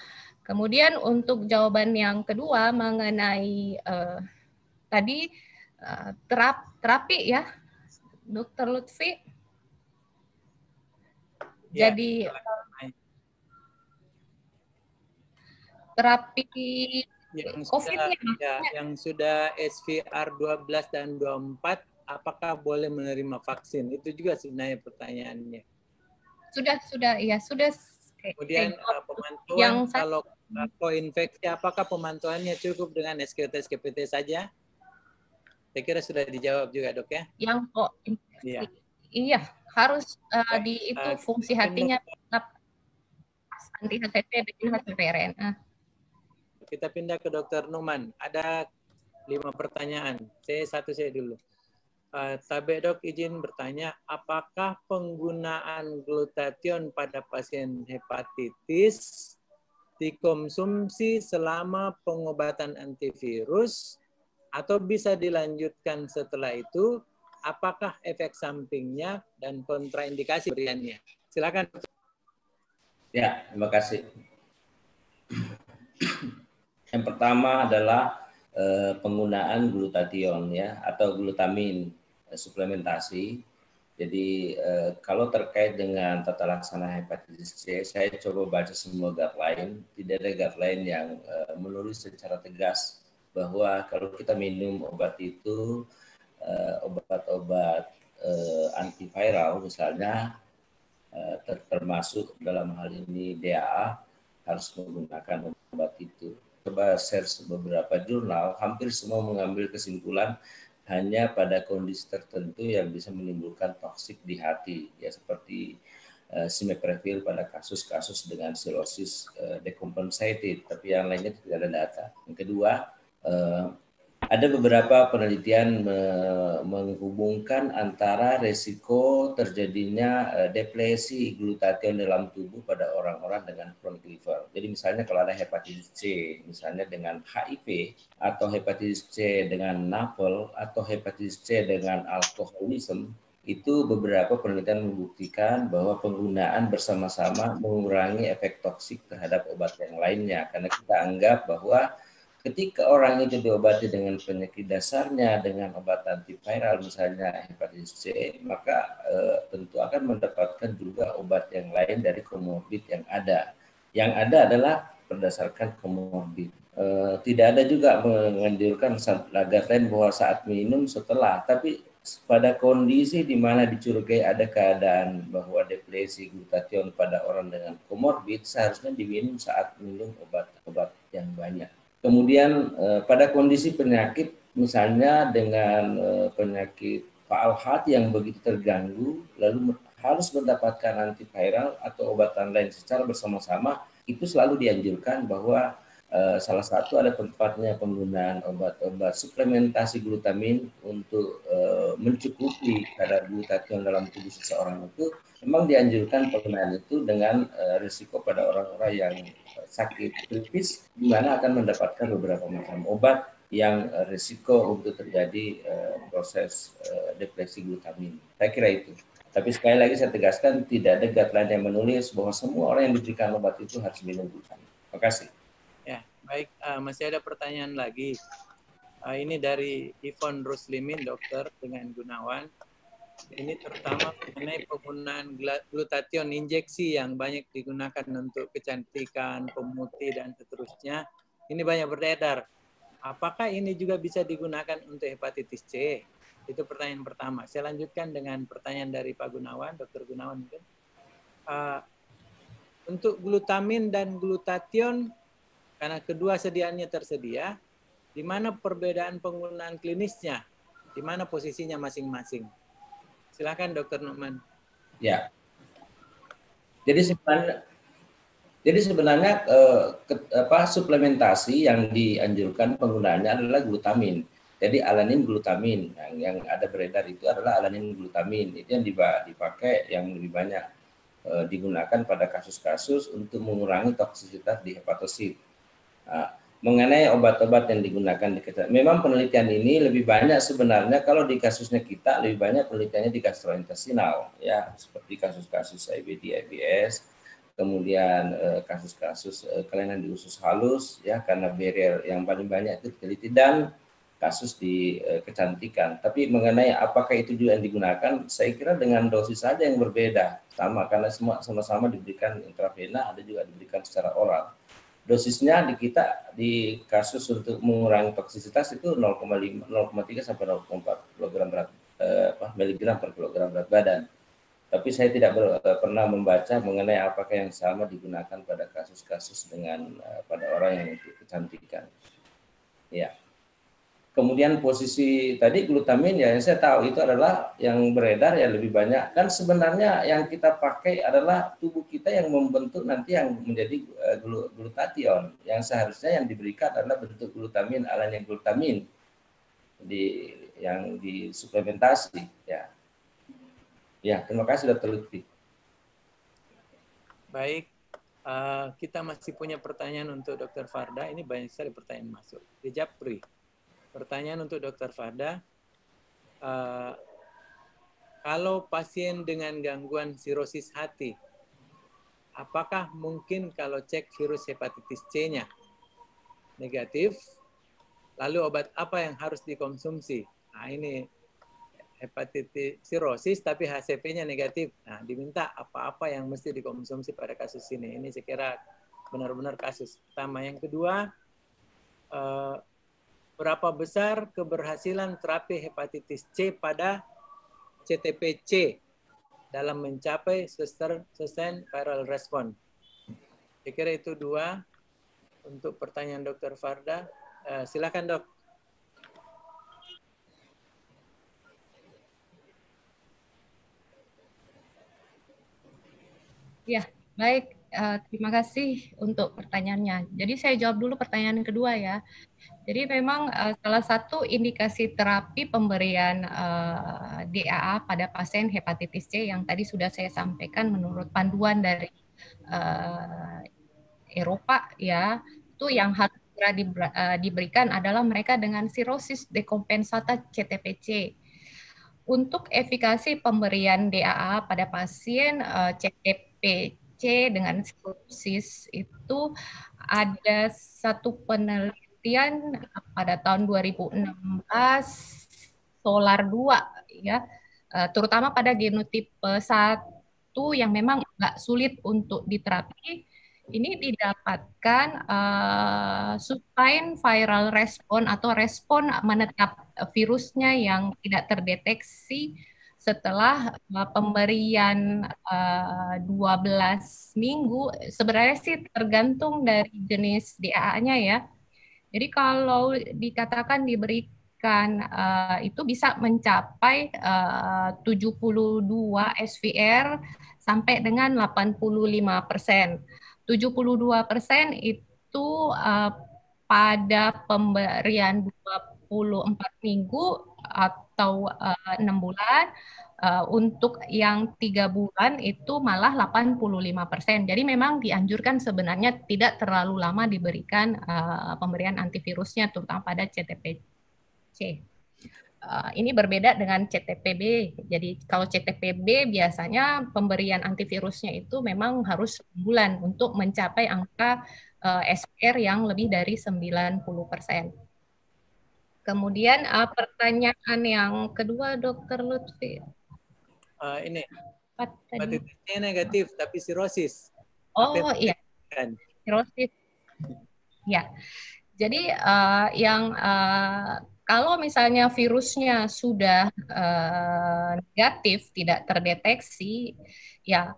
Kemudian untuk jawaban yang kedua mengenai uh, tadi uh, terap, terapi ya, Dokter Lutfi. Ya, Jadi terapi yang COVID sudah, ya, yang sudah SVR 12 dan 24 apakah boleh menerima vaksin? Itu juga sebenarnya pertanyaannya. Sudah, sudah, ya, sudah. Kemudian uh, pemantauan yang kalau koinfeksi apakah pemantauannya cukup dengan SKT SKPT saja? Saya kira sudah dijawab juga dok ya. Yang koinfeksi, iya, iya harus uh, di itu uh, fungsi hatinya tetap anti HCV dan HCV RNA. Kita pindah ke dokter Numan. Ada lima pertanyaan. Saya satu saya dulu. Uh, Tabe dok izin bertanya, apakah penggunaan glutathione pada pasien hepatitis dikonsumsi selama pengobatan antivirus atau bisa dilanjutkan setelah itu? Apakah efek sampingnya dan kontraindikasi beriannya silakan ya terima kasih. Yang pertama adalah eh, penggunaan glutathione ya atau glutamin. eh, suplementasi. Jadi eh, kalau terkait dengan tata laksana hepatitis C, saya coba baca semua guideline. Tidak ada guideline yang eh, menulis secara tegas bahwa kalau kita minum obat itu eh, obat-obat eh, antiviral misalnya eh, termasuk dalam hal ini DAA harus menggunakan obat itu. Coba search beberapa jurnal, hampir semua mengambil kesimpulan hanya pada kondisi tertentu yang bisa menimbulkan toksik di hati, ya seperti uh, simeprevil pada kasus-kasus dengan silosis uh, decompensated, tapi yang lainnya tidak ada data. Yang kedua, uh, ada beberapa penelitian menghubungkan antara resiko terjadinya eh, depresi glutathione dalam tubuh pada orang-orang dengan chronic liver. Jadi misalnya kalau ada hepatitis C, misalnya dengan HIV, atau hepatitis C dengan NAFL, atau hepatitis C dengan alkoholisme, itu beberapa penelitian membuktikan bahwa penggunaan bersama-sama mengurangi efek toksik terhadap obat yang lainnya. Karena kita anggap bahwa ketika orang itu diobati dengan penyakit dasarnya dengan obat antiviral misalnya hepatitis C maka eh, tentu akan mendapatkan juga obat yang lain dari komorbid yang ada. Yang ada adalah berdasarkan komorbid. Eh, tidak ada juga menganjurkan lagar lain bahwa saat minum setelah tapi pada kondisi di mana dicurigai ada keadaan bahwa depresi glutathione pada orang dengan komorbid seharusnya diminum saat minum obat-obat yang banyak Kemudian eh, pada kondisi penyakit misalnya dengan eh, penyakit faal yang begitu terganggu lalu harus mendapatkan antiviral atau obatan lain secara bersama-sama itu selalu dianjurkan bahwa Uh, salah satu ada tempatnya penggunaan obat-obat suplementasi glutamin untuk uh, mencukupi kadar glutathione dalam tubuh seseorang itu. Memang dianjurkan penggunaan itu dengan uh, risiko pada orang-orang yang sakit kritis di mana akan mendapatkan beberapa macam obat yang uh, risiko untuk terjadi uh, proses uh, depresi glutamin. Saya kira itu. Tapi sekali lagi saya tegaskan tidak ada guideline yang menulis bahwa semua orang yang diberikan obat itu harus minum glutamin. Terima kasih. Baik, uh, masih ada pertanyaan lagi. Uh, ini dari Ivon Ruslimin, dokter dengan Gunawan. Ini terutama mengenai penggunaan glutathione injeksi yang banyak digunakan untuk kecantikan, pemutih, dan seterusnya. Ini banyak beredar. Apakah ini juga bisa digunakan untuk hepatitis C? Itu pertanyaan pertama. Saya lanjutkan dengan pertanyaan dari Pak Gunawan, Dokter Gunawan mungkin. Uh, untuk glutamin dan glutathione karena kedua sediaannya tersedia, di mana perbedaan penggunaan klinisnya, di mana posisinya masing-masing. Silakan Dokter Numan. Ya. Jadi sebenarnya jadi sebenarnya eh, ke, apa suplementasi yang dianjurkan penggunaannya adalah glutamin. Jadi alanin glutamin yang yang ada beredar itu adalah alanin glutamin. Itu yang dipakai yang lebih banyak eh, digunakan pada kasus-kasus untuk mengurangi toksisitas di hepatosit. Nah, mengenai obat-obat yang digunakan di kita. Memang penelitian ini lebih banyak sebenarnya kalau di kasusnya kita lebih banyak penelitiannya di gastrointestinal ya seperti kasus-kasus IBD IBS kemudian eh, kasus-kasus eh, kelainan di usus halus ya karena barrier yang paling banyak itu teliti dan kasus di eh, kecantikan. Tapi mengenai apakah itu juga yang digunakan, saya kira dengan dosis saja yang berbeda sama karena semua sama-sama diberikan intravena, ada juga diberikan secara oral dosisnya di kita di kasus untuk mengurangi toksisitas itu 0,5 0,3 sampai 0,4 kilogram berat eh, miligram per kilogram berat badan. Tapi saya tidak ber, eh, pernah membaca mengenai apakah yang sama digunakan pada kasus-kasus dengan eh, pada orang yang kecantikan. Ya. Kemudian posisi tadi glutamin ya yang saya tahu itu adalah yang beredar ya lebih banyak. Kan sebenarnya yang kita pakai adalah tubuh kita yang membentuk nanti yang menjadi uh, glutathione. Yang seharusnya yang diberikan adalah bentuk glutamin alanin glutamin di yang disuplementasi ya. Ya, terima kasih Dr. Lutfi. Baik, uh, kita masih punya pertanyaan untuk Dr. Farda. Ini banyak sekali pertanyaan masuk. Di Japri. Pertanyaan untuk Dokter Fada. Uh, kalau pasien dengan gangguan sirosis hati, apakah mungkin kalau cek virus hepatitis C-nya negatif, Lalu obat apa yang harus dikonsumsi? Nah ini hepatitis sirosis tapi HCP-nya negatif. Nah diminta apa-apa yang mesti dikonsumsi pada kasus ini. Ini saya kira benar-benar kasus pertama. Yang kedua, eh, berapa besar keberhasilan terapi hepatitis C pada CTP-C dalam mencapai sustain viral response. Saya kira itu dua untuk pertanyaan Dr. Farda. Uh, silakan dok. Ya, baik. Uh, terima kasih untuk pertanyaannya. Jadi saya jawab dulu pertanyaan kedua ya. Jadi memang uh, salah satu indikasi terapi pemberian uh, DAA pada pasien hepatitis C yang tadi sudah saya sampaikan menurut panduan dari uh, Eropa ya, itu yang harus segera uh, diberikan adalah mereka dengan sirosis dekompensata CTPC. Untuk efikasi pemberian DAA pada pasien uh, CTPC C dengan sirosis itu ada satu penelitian pada tahun 2016 solar 2 ya. Eh, terutama pada genotipe 1 yang memang agak sulit untuk diterapi. Ini didapatkan uh, sustained viral respon atau respon menetap virusnya yang tidak terdeteksi setelah uh, pemberian uh, 12 minggu sebenarnya sih tergantung dari jenis DAA-nya ya. Jadi kalau dikatakan diberikan uh, itu bisa mencapai uh, 72 SVR sampai dengan 85 persen. 72 persen itu uh, pada pemberian 24 minggu atau enam uh, bulan. Uh, untuk yang tiga bulan itu malah 85 persen. Jadi memang dianjurkan sebenarnya tidak terlalu lama diberikan uh, pemberian antivirusnya, terutama pada CTPC. Uh, ini berbeda dengan CTPB. Jadi kalau CTPB biasanya pemberian antivirusnya itu memang harus bulan untuk mencapai angka uh, SPR yang lebih dari 90 persen. Kemudian uh, pertanyaan yang kedua, Dokter Lutfi. Uh, ini hepatitisnya negatif tapi sirosis. Oh iya, kan? sirosis. Ya, jadi uh, yang uh, kalau misalnya virusnya sudah uh, negatif, tidak terdeteksi, ya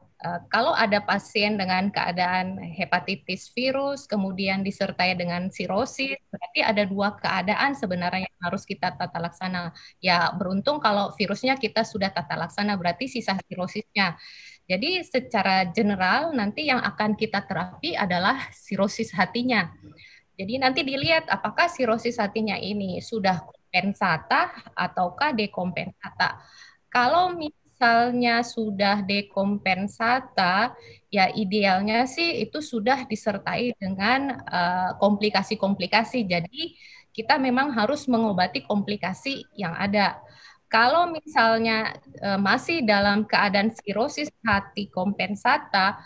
kalau ada pasien dengan keadaan hepatitis virus, kemudian disertai dengan sirosis, berarti ada dua keadaan sebenarnya yang harus kita tata laksana. Ya beruntung kalau virusnya kita sudah tata laksana, berarti sisa sirosisnya. Jadi secara general nanti yang akan kita terapi adalah sirosis hatinya. Jadi nanti dilihat apakah sirosis hatinya ini sudah kompensata ataukah dekompensata. Kalau misalnya sudah dekompensata, ya idealnya sih itu sudah disertai dengan eh, komplikasi-komplikasi. Uh, Jadi kita memang harus mengobati komplikasi yang ada. Kalau misalnya uh, masih dalam keadaan sirosis hati kompensata,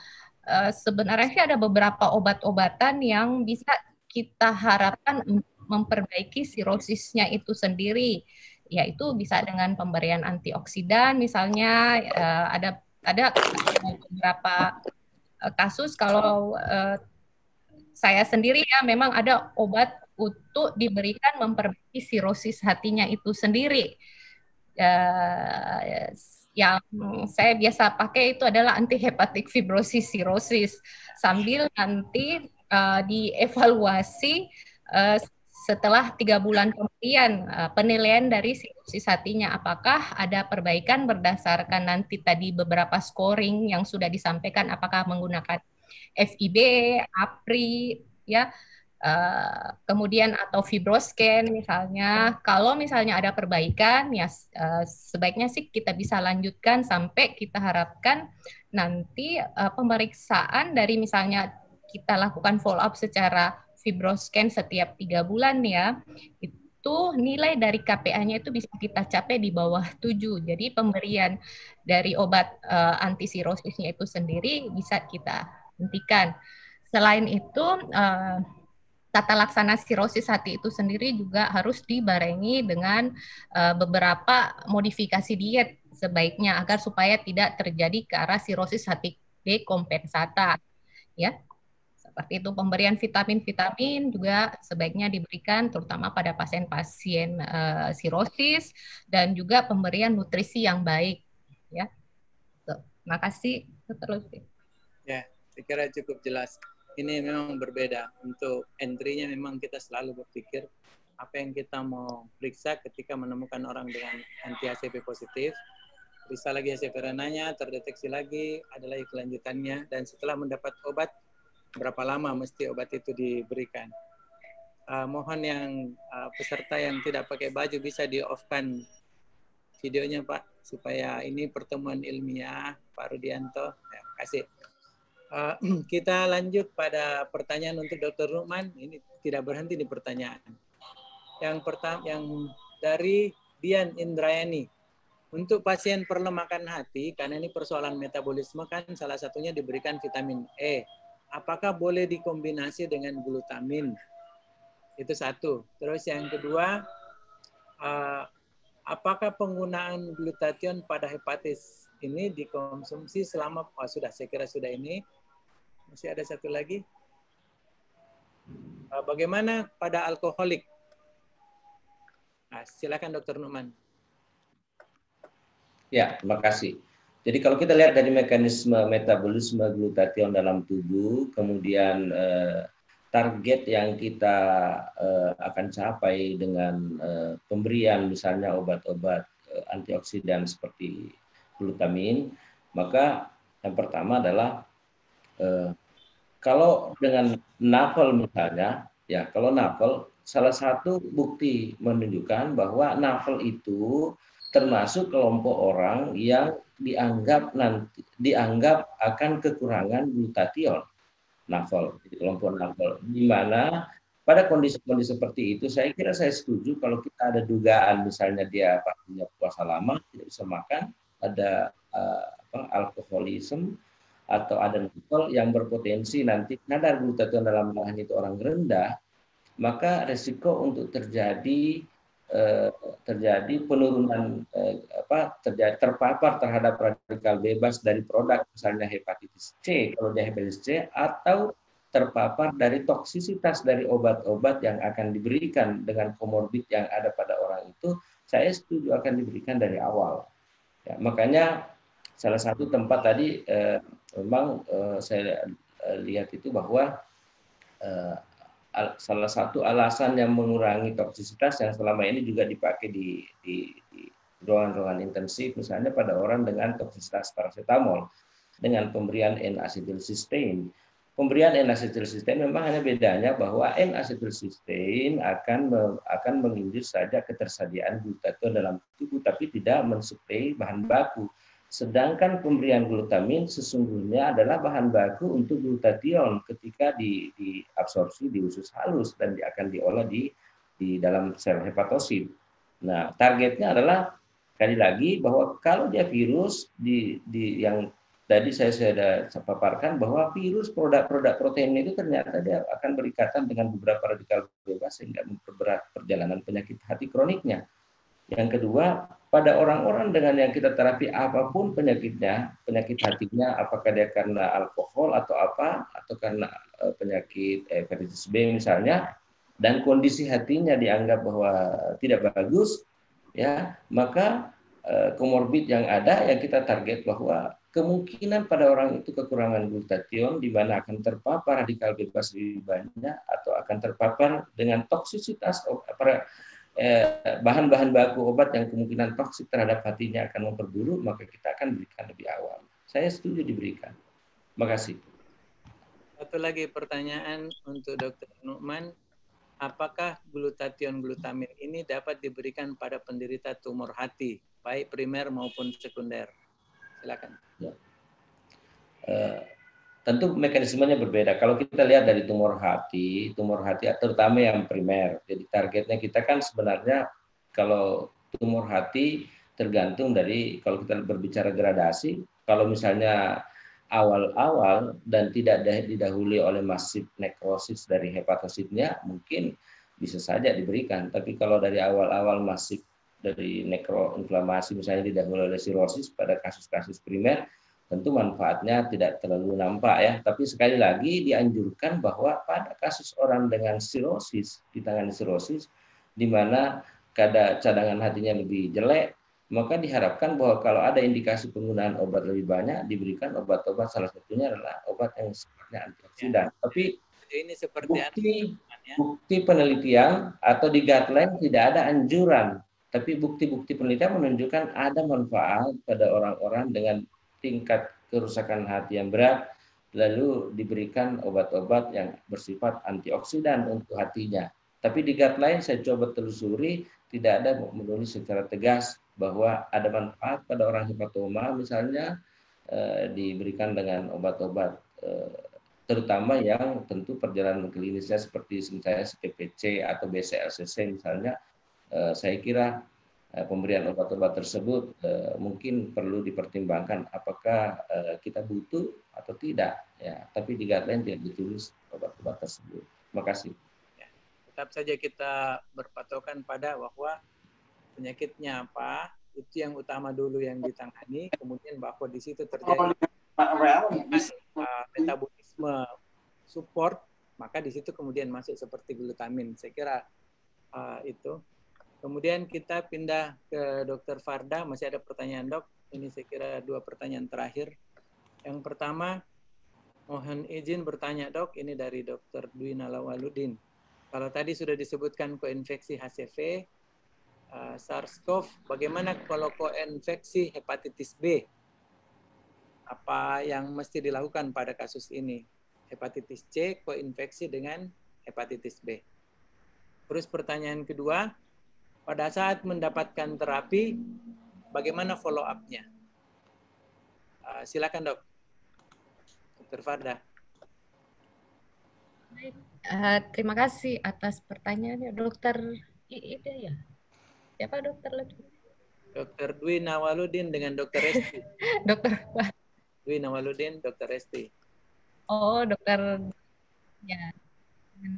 uh, sebenarnya ada beberapa obat-obatan yang bisa kita harapkan memperbaiki sirosisnya itu sendiri yaitu bisa dengan pemberian antioksidan misalnya uh, ada ada beberapa uh, kasus kalau uh, saya sendiri ya memang ada obat untuk diberikan memperbaiki sirosis hatinya itu sendiri. Uh, yang saya biasa pakai itu adalah antihepatik fibrosis sirosis. Sambil nanti uh, dievaluasi uh, setelah tiga bulan kemudian uh, penilaian dari sinusis hatinya apakah ada perbaikan berdasarkan nanti tadi beberapa scoring yang sudah disampaikan? Apakah menggunakan FIB, APRI, ya uh, kemudian atau fibroscan misalnya? Kalau misalnya ada perbaikan ya uh, sebaiknya sih kita bisa lanjutkan sampai kita harapkan nanti uh, pemeriksaan dari misalnya kita lakukan follow up secara fibroscan setiap tiga bulan ya, itu nilai dari KPA-nya itu bisa kita capai di bawah 7. Jadi pemberian dari obat uh, antisirosisnya itu sendiri bisa kita hentikan. Selain itu, uh, tata laksana sirosis hati itu sendiri juga harus dibarengi dengan uh, beberapa modifikasi diet sebaiknya agar supaya tidak terjadi ke arah sirosis hati dekompensata ya seperti itu pemberian vitamin-vitamin juga sebaiknya diberikan terutama pada pasien-pasien uh, sirosis dan juga pemberian nutrisi yang baik ya. Terima kasih. Lutfi. Ya, saya kira cukup jelas ini memang berbeda. Untuk entry-nya memang kita selalu berpikir apa yang kita mau periksa ketika menemukan orang dengan anti HCP positif. Periksa lagi renanya, terdeteksi lagi, ada lagi kelanjutannya, dan setelah mendapat obat, berapa lama mesti obat itu diberikan. Uh, mohon yang uh, peserta yang tidak pakai baju bisa di-off-kan videonya Pak, supaya ini pertemuan ilmiah Pak Rudianto. Ya, kasih. Uh, kita lanjut pada pertanyaan untuk Dr. Rukman. Ini tidak berhenti di pertanyaan. Yang pertama, yang dari Dian Indrayani. Untuk pasien perlemakan hati, karena ini persoalan metabolisme kan salah satunya diberikan vitamin E. Apakah boleh dikombinasi dengan glutamin? Itu satu. Terus yang kedua, uh, apakah penggunaan glutathione pada hepatis ini dikonsumsi selama oh sudah saya kira sudah ini masih ada satu lagi. Uh, bagaimana pada alkoholik? Nah, silakan Dokter Numan. Ya, terima kasih. Jadi kalau kita lihat dari mekanisme metabolisme glutathione dalam tubuh, kemudian eh, target yang kita eh, akan capai dengan eh, pemberian misalnya obat-obat eh, antioksidan seperti glutamin, maka yang pertama adalah eh, kalau dengan napel misalnya, ya kalau napel salah satu bukti menunjukkan bahwa napel itu termasuk kelompok orang yang dianggap nanti dianggap akan kekurangan glutathione napel kelompok napel di mana pada kondisi-kondisi seperti itu saya kira saya setuju kalau kita ada dugaan misalnya dia punya puasa lama tidak bisa makan ada uh, apa, alkoholisme atau ada nikel yang berpotensi nanti kadar glutathione dalam darahnya itu orang rendah, maka resiko untuk terjadi eh, terjadi penurunan eh, apa terjadi terpapar terhadap radikal bebas dari produk misalnya hepatitis C kalau dia hepatitis C atau terpapar dari toksisitas dari obat-obat yang akan diberikan dengan komorbid yang ada pada orang itu saya setuju akan diberikan dari awal. Ya, makanya salah satu tempat tadi eh, memang uh, saya lihat itu bahwa al, salah satu alasan yang mengurangi toksisitas yang selama ini juga dipakai di, di, di ruangan-ruangan intensif misalnya pada orang dengan toksisitas paracetamol dengan pemberian N-acetylcysteine. Pemberian N-acetylcysteine memang hanya bedanya bahwa N-acetylcysteine akan akan mengindus saja ketersediaan glutathione dalam tubuh tapi tidak mensuplai bahan baku Sedangkan pemberian glutamin sesungguhnya adalah bahan baku untuk glutathione ketika di, diabsorpsi di usus halus dan akan diolah di di dalam sel hepatosit. Nah, targetnya adalah sekali lagi bahwa kalau dia virus di, di yang tadi saya sudah paparkan bahwa virus produk-produk protein itu ternyata dia akan berikatan dengan beberapa radikal bebas sehingga memperberat perjalanan penyakit hati kroniknya. Yang kedua, pada orang-orang dengan yang kita terapi apa pun penyakitnya, penyakit hatinya, apakah dia karena alkohol atau apa, atau karena uh, penyakit eh, hepatitis B misalnya, dan kondisi hatinya dianggap bahwa tidak bagus, ya maka uh, komorbid yang ada yang kita target bahwa kemungkinan pada orang itu kekurangan glutathione di mana akan terpapar radikal bebas lebih banyak atau akan terpapar dengan toksisitas Eh, bahan-bahan baku obat yang kemungkinan toksik terhadap hatinya akan memperburuk, maka kita akan berikan lebih awal. Saya setuju diberikan. Terima kasih. Satu lagi pertanyaan untuk Dr. Nukman. Apakah glutathione glutamin ini dapat diberikan pada penderita tumor hati, baik primer maupun sekunder? Silakan. Ya. Uh, tentu mekanismenya berbeda. Kalau kita lihat dari tumor hati, tumor hati terutama yang primer, jadi targetnya kita kan sebenarnya kalau tumor hati tergantung dari kalau kita berbicara gradasi, kalau misalnya awal-awal dan tidak didahului oleh masif nekrosis dari hepatositnya, mungkin bisa saja diberikan. Tapi kalau dari awal-awal masif dari nekroinflamasi misalnya didahului oleh sirosis pada kasus-kasus primer, tentu manfaatnya tidak terlalu nampak ya. Tapi sekali lagi dianjurkan bahwa pada kasus orang dengan sirosis, ditangani sirosis, di mana kada cadangan hatinya lebih jelek, maka diharapkan bahwa kalau ada indikasi penggunaan obat lebih banyak diberikan obat-obat salah satunya adalah obat yang sifatnya antioksidan. Ya. Tapi ini seperti bukti, ya. bukti penelitian atau di guideline tidak ada anjuran, tapi bukti-bukti penelitian menunjukkan ada manfaat pada orang-orang dengan tingkat kerusakan hati yang berat lalu diberikan obat-obat yang bersifat antioksidan untuk hatinya. Tapi di guideline saya coba telusuri tidak ada menulis secara tegas bahwa ada manfaat pada orang hepatoma misalnya eh, diberikan dengan obat-obat eh, terutama yang tentu perjalanan klinisnya seperti misalnya CPC atau BCLCC misalnya eh, saya kira pemberian obat-obat tersebut eh, mungkin perlu dipertimbangkan apakah eh, kita butuh atau tidak ya tapi di guideline tidak ditulis obat-obat tersebut. Terima kasih. Ya, tetap saja kita berpatokan pada bahwa penyakitnya apa, itu yang utama dulu yang ditangani, kemudian bahwa di situ terjadi metabolisme support, maka di situ kemudian masuk seperti glutamin. Saya kira uh, itu. Kemudian kita pindah ke Dokter Farda, masih ada pertanyaan dok. Ini saya kira dua pertanyaan terakhir. Yang pertama, mohon izin bertanya dok, ini dari Dokter Dwi Nalawaludin. Kalau tadi sudah disebutkan koinfeksi HCV, uh, SARS-CoV, bagaimana kalau koinfeksi hepatitis B? Apa yang mesti dilakukan pada kasus ini? Hepatitis C koinfeksi dengan hepatitis B. Terus pertanyaan kedua, pada saat mendapatkan terapi, bagaimana follow up-nya? Uh, silakan dok, Dr. Farda. Uh, terima kasih atas pertanyaannya, Dokter Ida ya. Siapa dokter lagi? Dokter Dwi Nawaludin dengan Dokter Resti. dokter Dwi Nawaludin, Dokter Resti. Oh, dokter ya.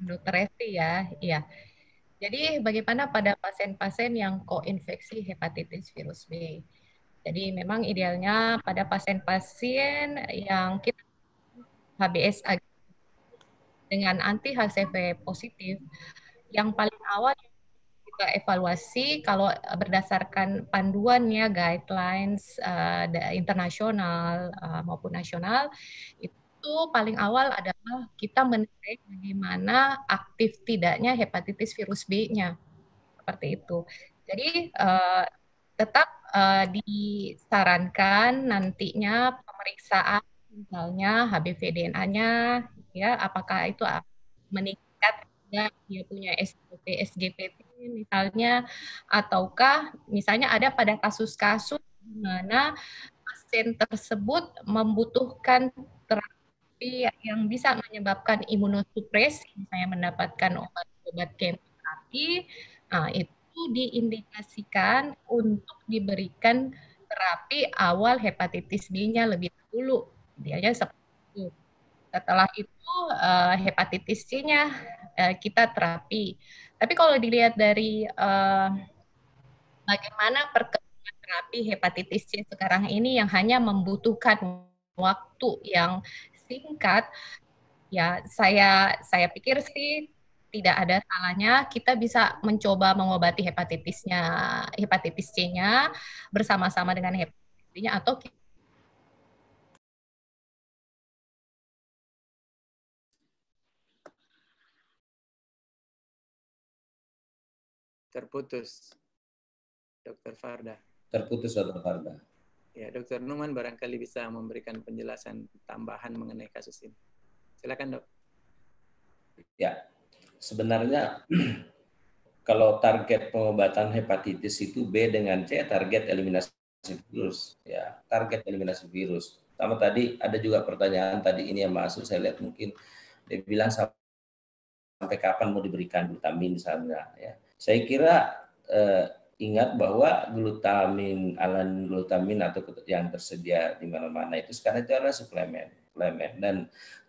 Dokter Resti ya. Iya. Jadi bagaimana pada pasien-pasien yang koinfeksi hepatitis virus B? Jadi memang idealnya pada pasien-pasien yang kita HBS dengan anti HCV positif, yang paling awal juga evaluasi kalau eh, berdasarkan panduannya guidelines uh, internasional uh, maupun nasional itu paling awal adalah kita menilai bagaimana aktif tidaknya hepatitis virus B-nya seperti itu. Jadi uh, tetap uh, disarankan nantinya pemeriksaan misalnya HBV DNA-nya ya apakah itu meningkat dia punya SGP SGPT misalnya ataukah misalnya ada pada kasus-kasus di mana pasien tersebut membutuhkan terapi yang bisa menyebabkan imunosupresi misalnya mendapatkan obat-obat kemoterapi nah itu diindikasikan untuk diberikan terapi awal hepatitis B-nya lebih dahulu dia seperti setelah itu uh, hepatitis C-nya uh, kita terapi. Tapi kalau dilihat dari uh, bagaimana perkembangan terapi hepatitis C sekarang ini yang hanya membutuhkan waktu yang singkat, ya saya saya pikir sih tidak ada salahnya kita bisa mencoba mengobati hepatitisnya hepatitis C-nya bersama-sama dengan hepatitis C-nya atau Terputus. Dokter Farda. Terputus Dokter Farda. Ya, Dokter Numan barangkali bisa memberikan penjelasan tambahan mengenai kasus ini. Silakan, Dok. Ya, sebenarnya kalau target pengobatan hepatitis itu B dengan C target eliminasi virus ya target eliminasi virus sama tadi ada juga pertanyaan tadi ini yang masuk saya lihat mungkin dia bilang sampai kapan mau diberikan vitamin misalnya ya saya kira eh, ingat bahwa glutamin, alan glutamin atau yang tersedia di mana-mana itu sekarang itu adalah suplemen, suplemen dan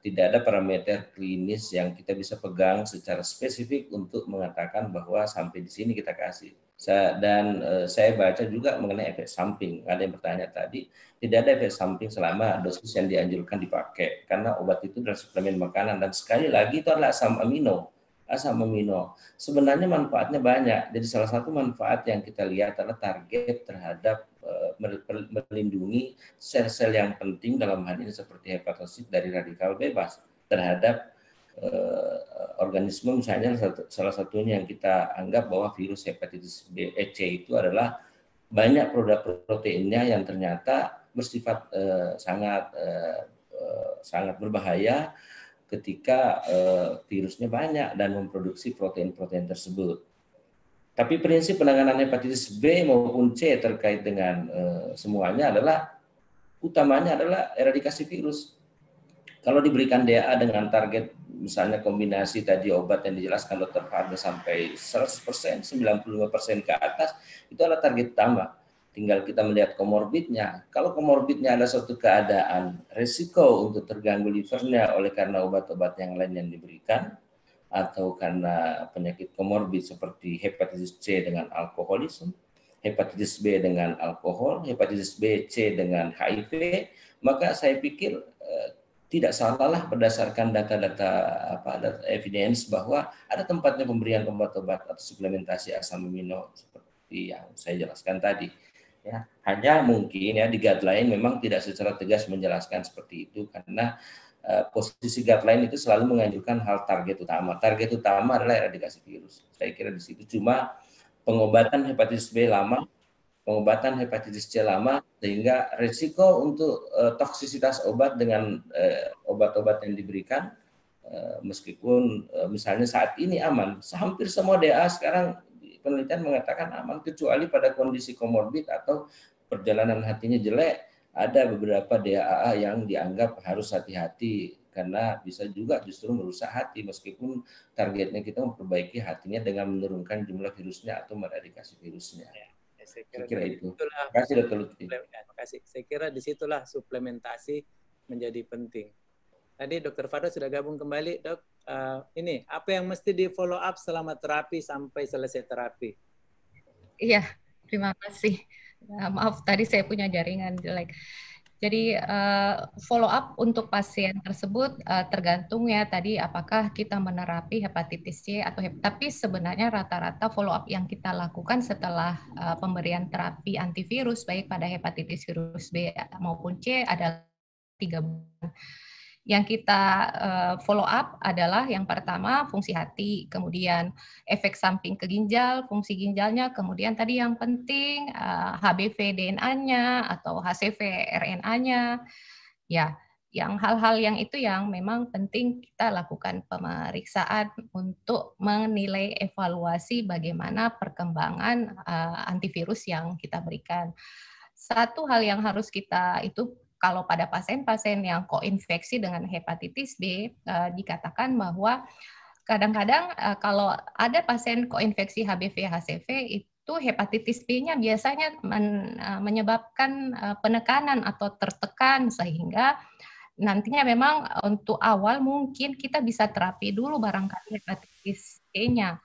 tidak ada parameter klinis yang kita bisa pegang secara spesifik untuk mengatakan bahwa sampai di sini kita kasih. Dan eh, saya baca juga mengenai efek samping. Ada yang bertanya tadi, tidak ada efek samping selama dosis yang dianjurkan dipakai karena obat itu adalah suplemen makanan dan sekali lagi itu adalah asam amino asam amino. Sebenarnya manfaatnya banyak. Jadi salah satu manfaat yang kita lihat adalah target terhadap uh, melindungi sel-sel yang penting dalam hal ini seperti hepatosit dari radikal bebas terhadap uh, organisme misalnya salah satunya yang kita anggap bahwa virus hepatitis B, E, C itu adalah banyak produk proteinnya yang ternyata bersifat uh, sangat uh, sangat berbahaya ketika uh, virusnya banyak dan memproduksi protein-protein tersebut. Tapi prinsip penanganan hepatitis B maupun C terkait dengan uh, semuanya adalah utamanya adalah eradikasi virus. Kalau diberikan DA dengan target misalnya kombinasi tadi obat yang dijelaskan dokter Farda sampai 100%, 95% ke atas, itu adalah target utama tinggal kita melihat komorbidnya. Kalau komorbidnya ada suatu keadaan risiko untuk terganggu livernya oleh karena obat-obat yang lain yang diberikan, atau karena penyakit komorbid seperti hepatitis C dengan alkoholisme, hepatitis B dengan alkohol, hepatitis B, C dengan HIV, maka saya pikir eh, tidak salahlah berdasarkan data-data apa data evidence bahwa ada tempatnya pemberian obat-obat atau suplementasi asam amino seperti yang saya jelaskan tadi ya. Hanya mungkin ya di guideline memang tidak secara tegas menjelaskan seperti itu karena uh, posisi guideline itu selalu menganjurkan hal target utama. Target utama adalah eradikasi virus. Saya kira di situ cuma pengobatan hepatitis B lama pengobatan hepatitis C lama sehingga risiko untuk uh, toksisitas obat dengan uh, obat-obat yang diberikan meskipun misalnya saat ini aman hampir semua DA sekarang penelitian mengatakan aman kecuali pada kondisi komorbid atau perjalanan hatinya jelek ada beberapa DAA yang dianggap harus hati-hati karena bisa juga justru merusak hati meskipun targetnya kita memperbaiki hatinya dengan menurunkan jumlah virusnya atau meradikasi virusnya. Ya, saya kira, saya kira itu. Terima kasih Dr. Lutfi. Terima kasih. Saya kira di situlah suplementasi menjadi penting. Tadi Dokter Fado sudah gabung kembali, dok. Uh, ini apa yang mesti di follow up selama terapi sampai selesai terapi? Iya, terima kasih. Uh, maaf tadi saya punya jaringan jelek. Jadi uh, follow up untuk pasien tersebut uh, tergantung ya tadi apakah kita menerapi hepatitis C atau hep tapi sebenarnya rata-rata follow up yang kita lakukan setelah uh, pemberian terapi antivirus baik pada hepatitis virus B maupun C adalah tiga bulan yang kita uh, follow up adalah yang pertama fungsi hati, kemudian efek samping ke ginjal, fungsi ginjalnya, kemudian tadi yang penting uh, eh, HBV DNA-nya atau HCV RNA-nya. Ya, yang hal-hal yang itu yang memang penting kita lakukan pemeriksaan untuk menilai evaluasi bagaimana perkembangan uh, antivirus yang kita berikan. Satu hal yang harus kita itu kalau pada pasien-pasien yang koinfeksi dengan hepatitis B uh, dikatakan bahwa kadang-kadang uh, kalau ada pasien koinfeksi HBV HCV itu hepatitis B-nya biasanya men, uh, menyebabkan uh, penekanan atau tertekan sehingga nantinya memang untuk awal mungkin kita bisa terapi dulu barangkali hepatitis B-nya.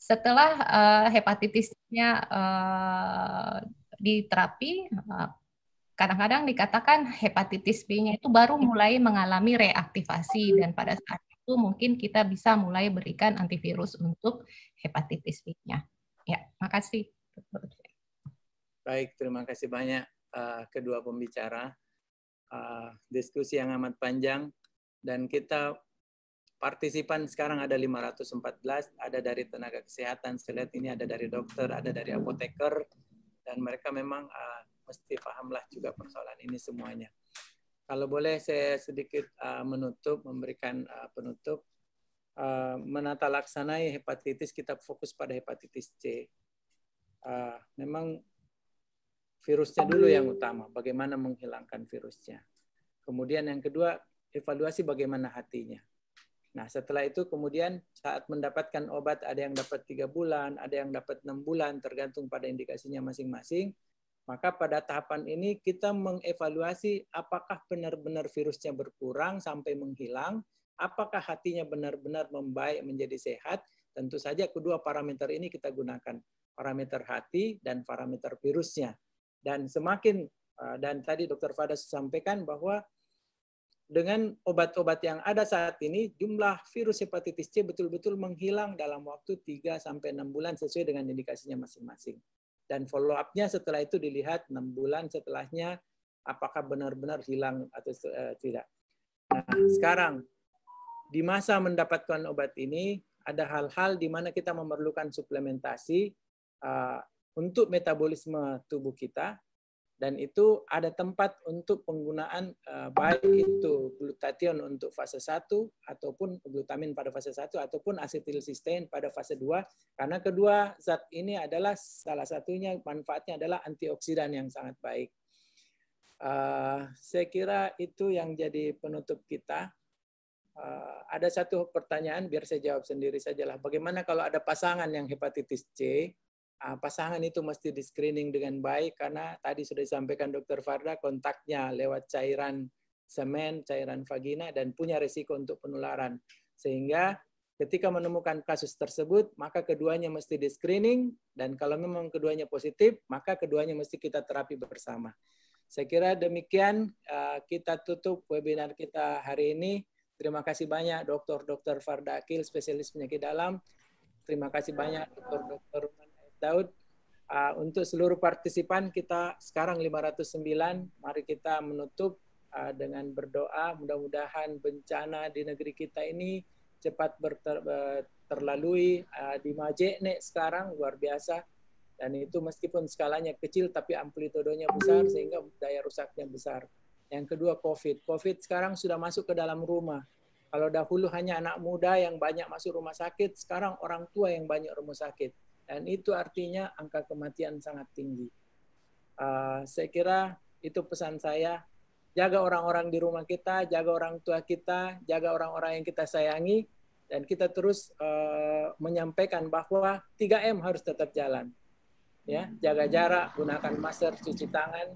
Setelah uh, hepatitisnya uh, diterapi, uh, kadang-kadang dikatakan hepatitis B-nya itu baru mulai mengalami reaktivasi dan pada saat itu mungkin kita bisa mulai berikan antivirus untuk hepatitis B-nya. Ya, makasih. Baik, terima kasih banyak uh, kedua pembicara. Uh, diskusi yang amat panjang dan kita partisipan sekarang ada 514, ada dari tenaga kesehatan, saya lihat ini ada dari dokter, ada dari apoteker, dan mereka memang uh, mesti pahamlah juga persoalan ini semuanya. Kalau boleh saya sedikit uh, menutup, memberikan uh, penutup. Uh, menata laksanai hepatitis, kita fokus pada hepatitis C. Uh, memang virusnya dulu yang utama, bagaimana menghilangkan virusnya. Kemudian yang kedua, evaluasi bagaimana hatinya. Nah, setelah itu kemudian saat mendapatkan obat ada yang dapat tiga bulan, ada yang dapat enam bulan, tergantung pada indikasinya masing-masing. Maka pada tahapan ini kita mengevaluasi apakah benar-benar virusnya berkurang sampai menghilang, apakah hatinya benar-benar membaik menjadi sehat. Tentu saja kedua parameter ini kita gunakan, parameter hati dan parameter virusnya. Dan semakin eh, dan tadi Dokter Fada sampaikan bahwa dengan obat-obat yang ada saat ini, jumlah virus hepatitis C betul-betul menghilang dalam waktu 3 sampai 6 bulan sesuai dengan indikasinya masing-masing. Dan follow up-nya setelah itu dilihat 6 bulan setelahnya apakah benar-benar hilang atau uh, tidak. Nah, sekarang di masa mendapatkan obat ini ada hal-hal di mana kita memerlukan suplementasi uh, untuk metabolisme tubuh kita dan itu ada tempat untuk penggunaan uh, baik itu glutathione untuk fase 1 ataupun glutamin pada fase 1 ataupun asetilsistein pada fase 2 karena kedua zat ini adalah salah satunya manfaatnya adalah antioksidan yang sangat baik. Uh, saya kira itu yang jadi penutup kita. Uh, ada satu pertanyaan biar saya jawab sendiri sajalah. Bagaimana kalau ada pasangan yang hepatitis C pasangan itu mesti di screening dengan baik karena tadi sudah disampaikan Dr. Farda kontaknya lewat cairan semen, cairan vagina dan punya risiko untuk penularan. Sehingga ketika menemukan kasus tersebut, maka keduanya mesti di screening dan kalau memang keduanya positif, maka keduanya mesti kita terapi bersama. Saya kira demikian ah, kita tutup webinar kita hari ini. Terima kasih banyak Dr. Dr. Farda Akil, spesialis penyakit dalam. Terima kasih banyak Dr. Dr. Daud. Uh, untuk seluruh partisipan kita sekarang 509, mari kita menutup uh, dengan berdoa. Mudah-mudahan bencana di negeri kita ini cepat berter, terlalui uh, di Majene sekarang luar biasa dan itu meskipun skalanya kecil tapi amplitudonya besar sehingga daya rusaknya besar. Yang kedua COVID. COVID sekarang sudah masuk ke dalam rumah. Kalau dahulu hanya anak muda yang banyak masuk rumah sakit, sekarang orang tua yang banyak rumah sakit dan itu artinya angka kematian sangat tinggi. Uh, saya kira itu pesan saya. Jaga orang-orang di rumah kita, jaga orang tua kita, jaga orang-orang yang kita sayangi, dan kita terus uh, menyampaikan bahwa 3M harus tetap jalan. Ya, jaga jarak, gunakan masker, cuci tangan,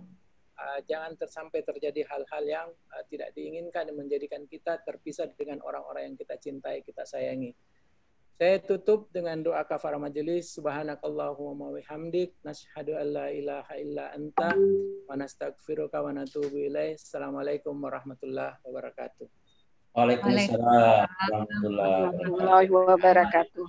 uh, jangan sampai terjadi hal-hal yang uh, tidak diinginkan dan menjadikan kita terpisah dengan orang-orang yang kita cintai, kita sayangi. Saya tutup dengan doa kafar majelis. Subhanakallahumma wa bihamdik. Nashhadu an la ilaha illa anta. Wa nastaghfiruka wa natubu ilaih. Assalamualaikum warahmatullahi wabarakatuh. Waalaikumsalam warahmatullahi wabarakatuh.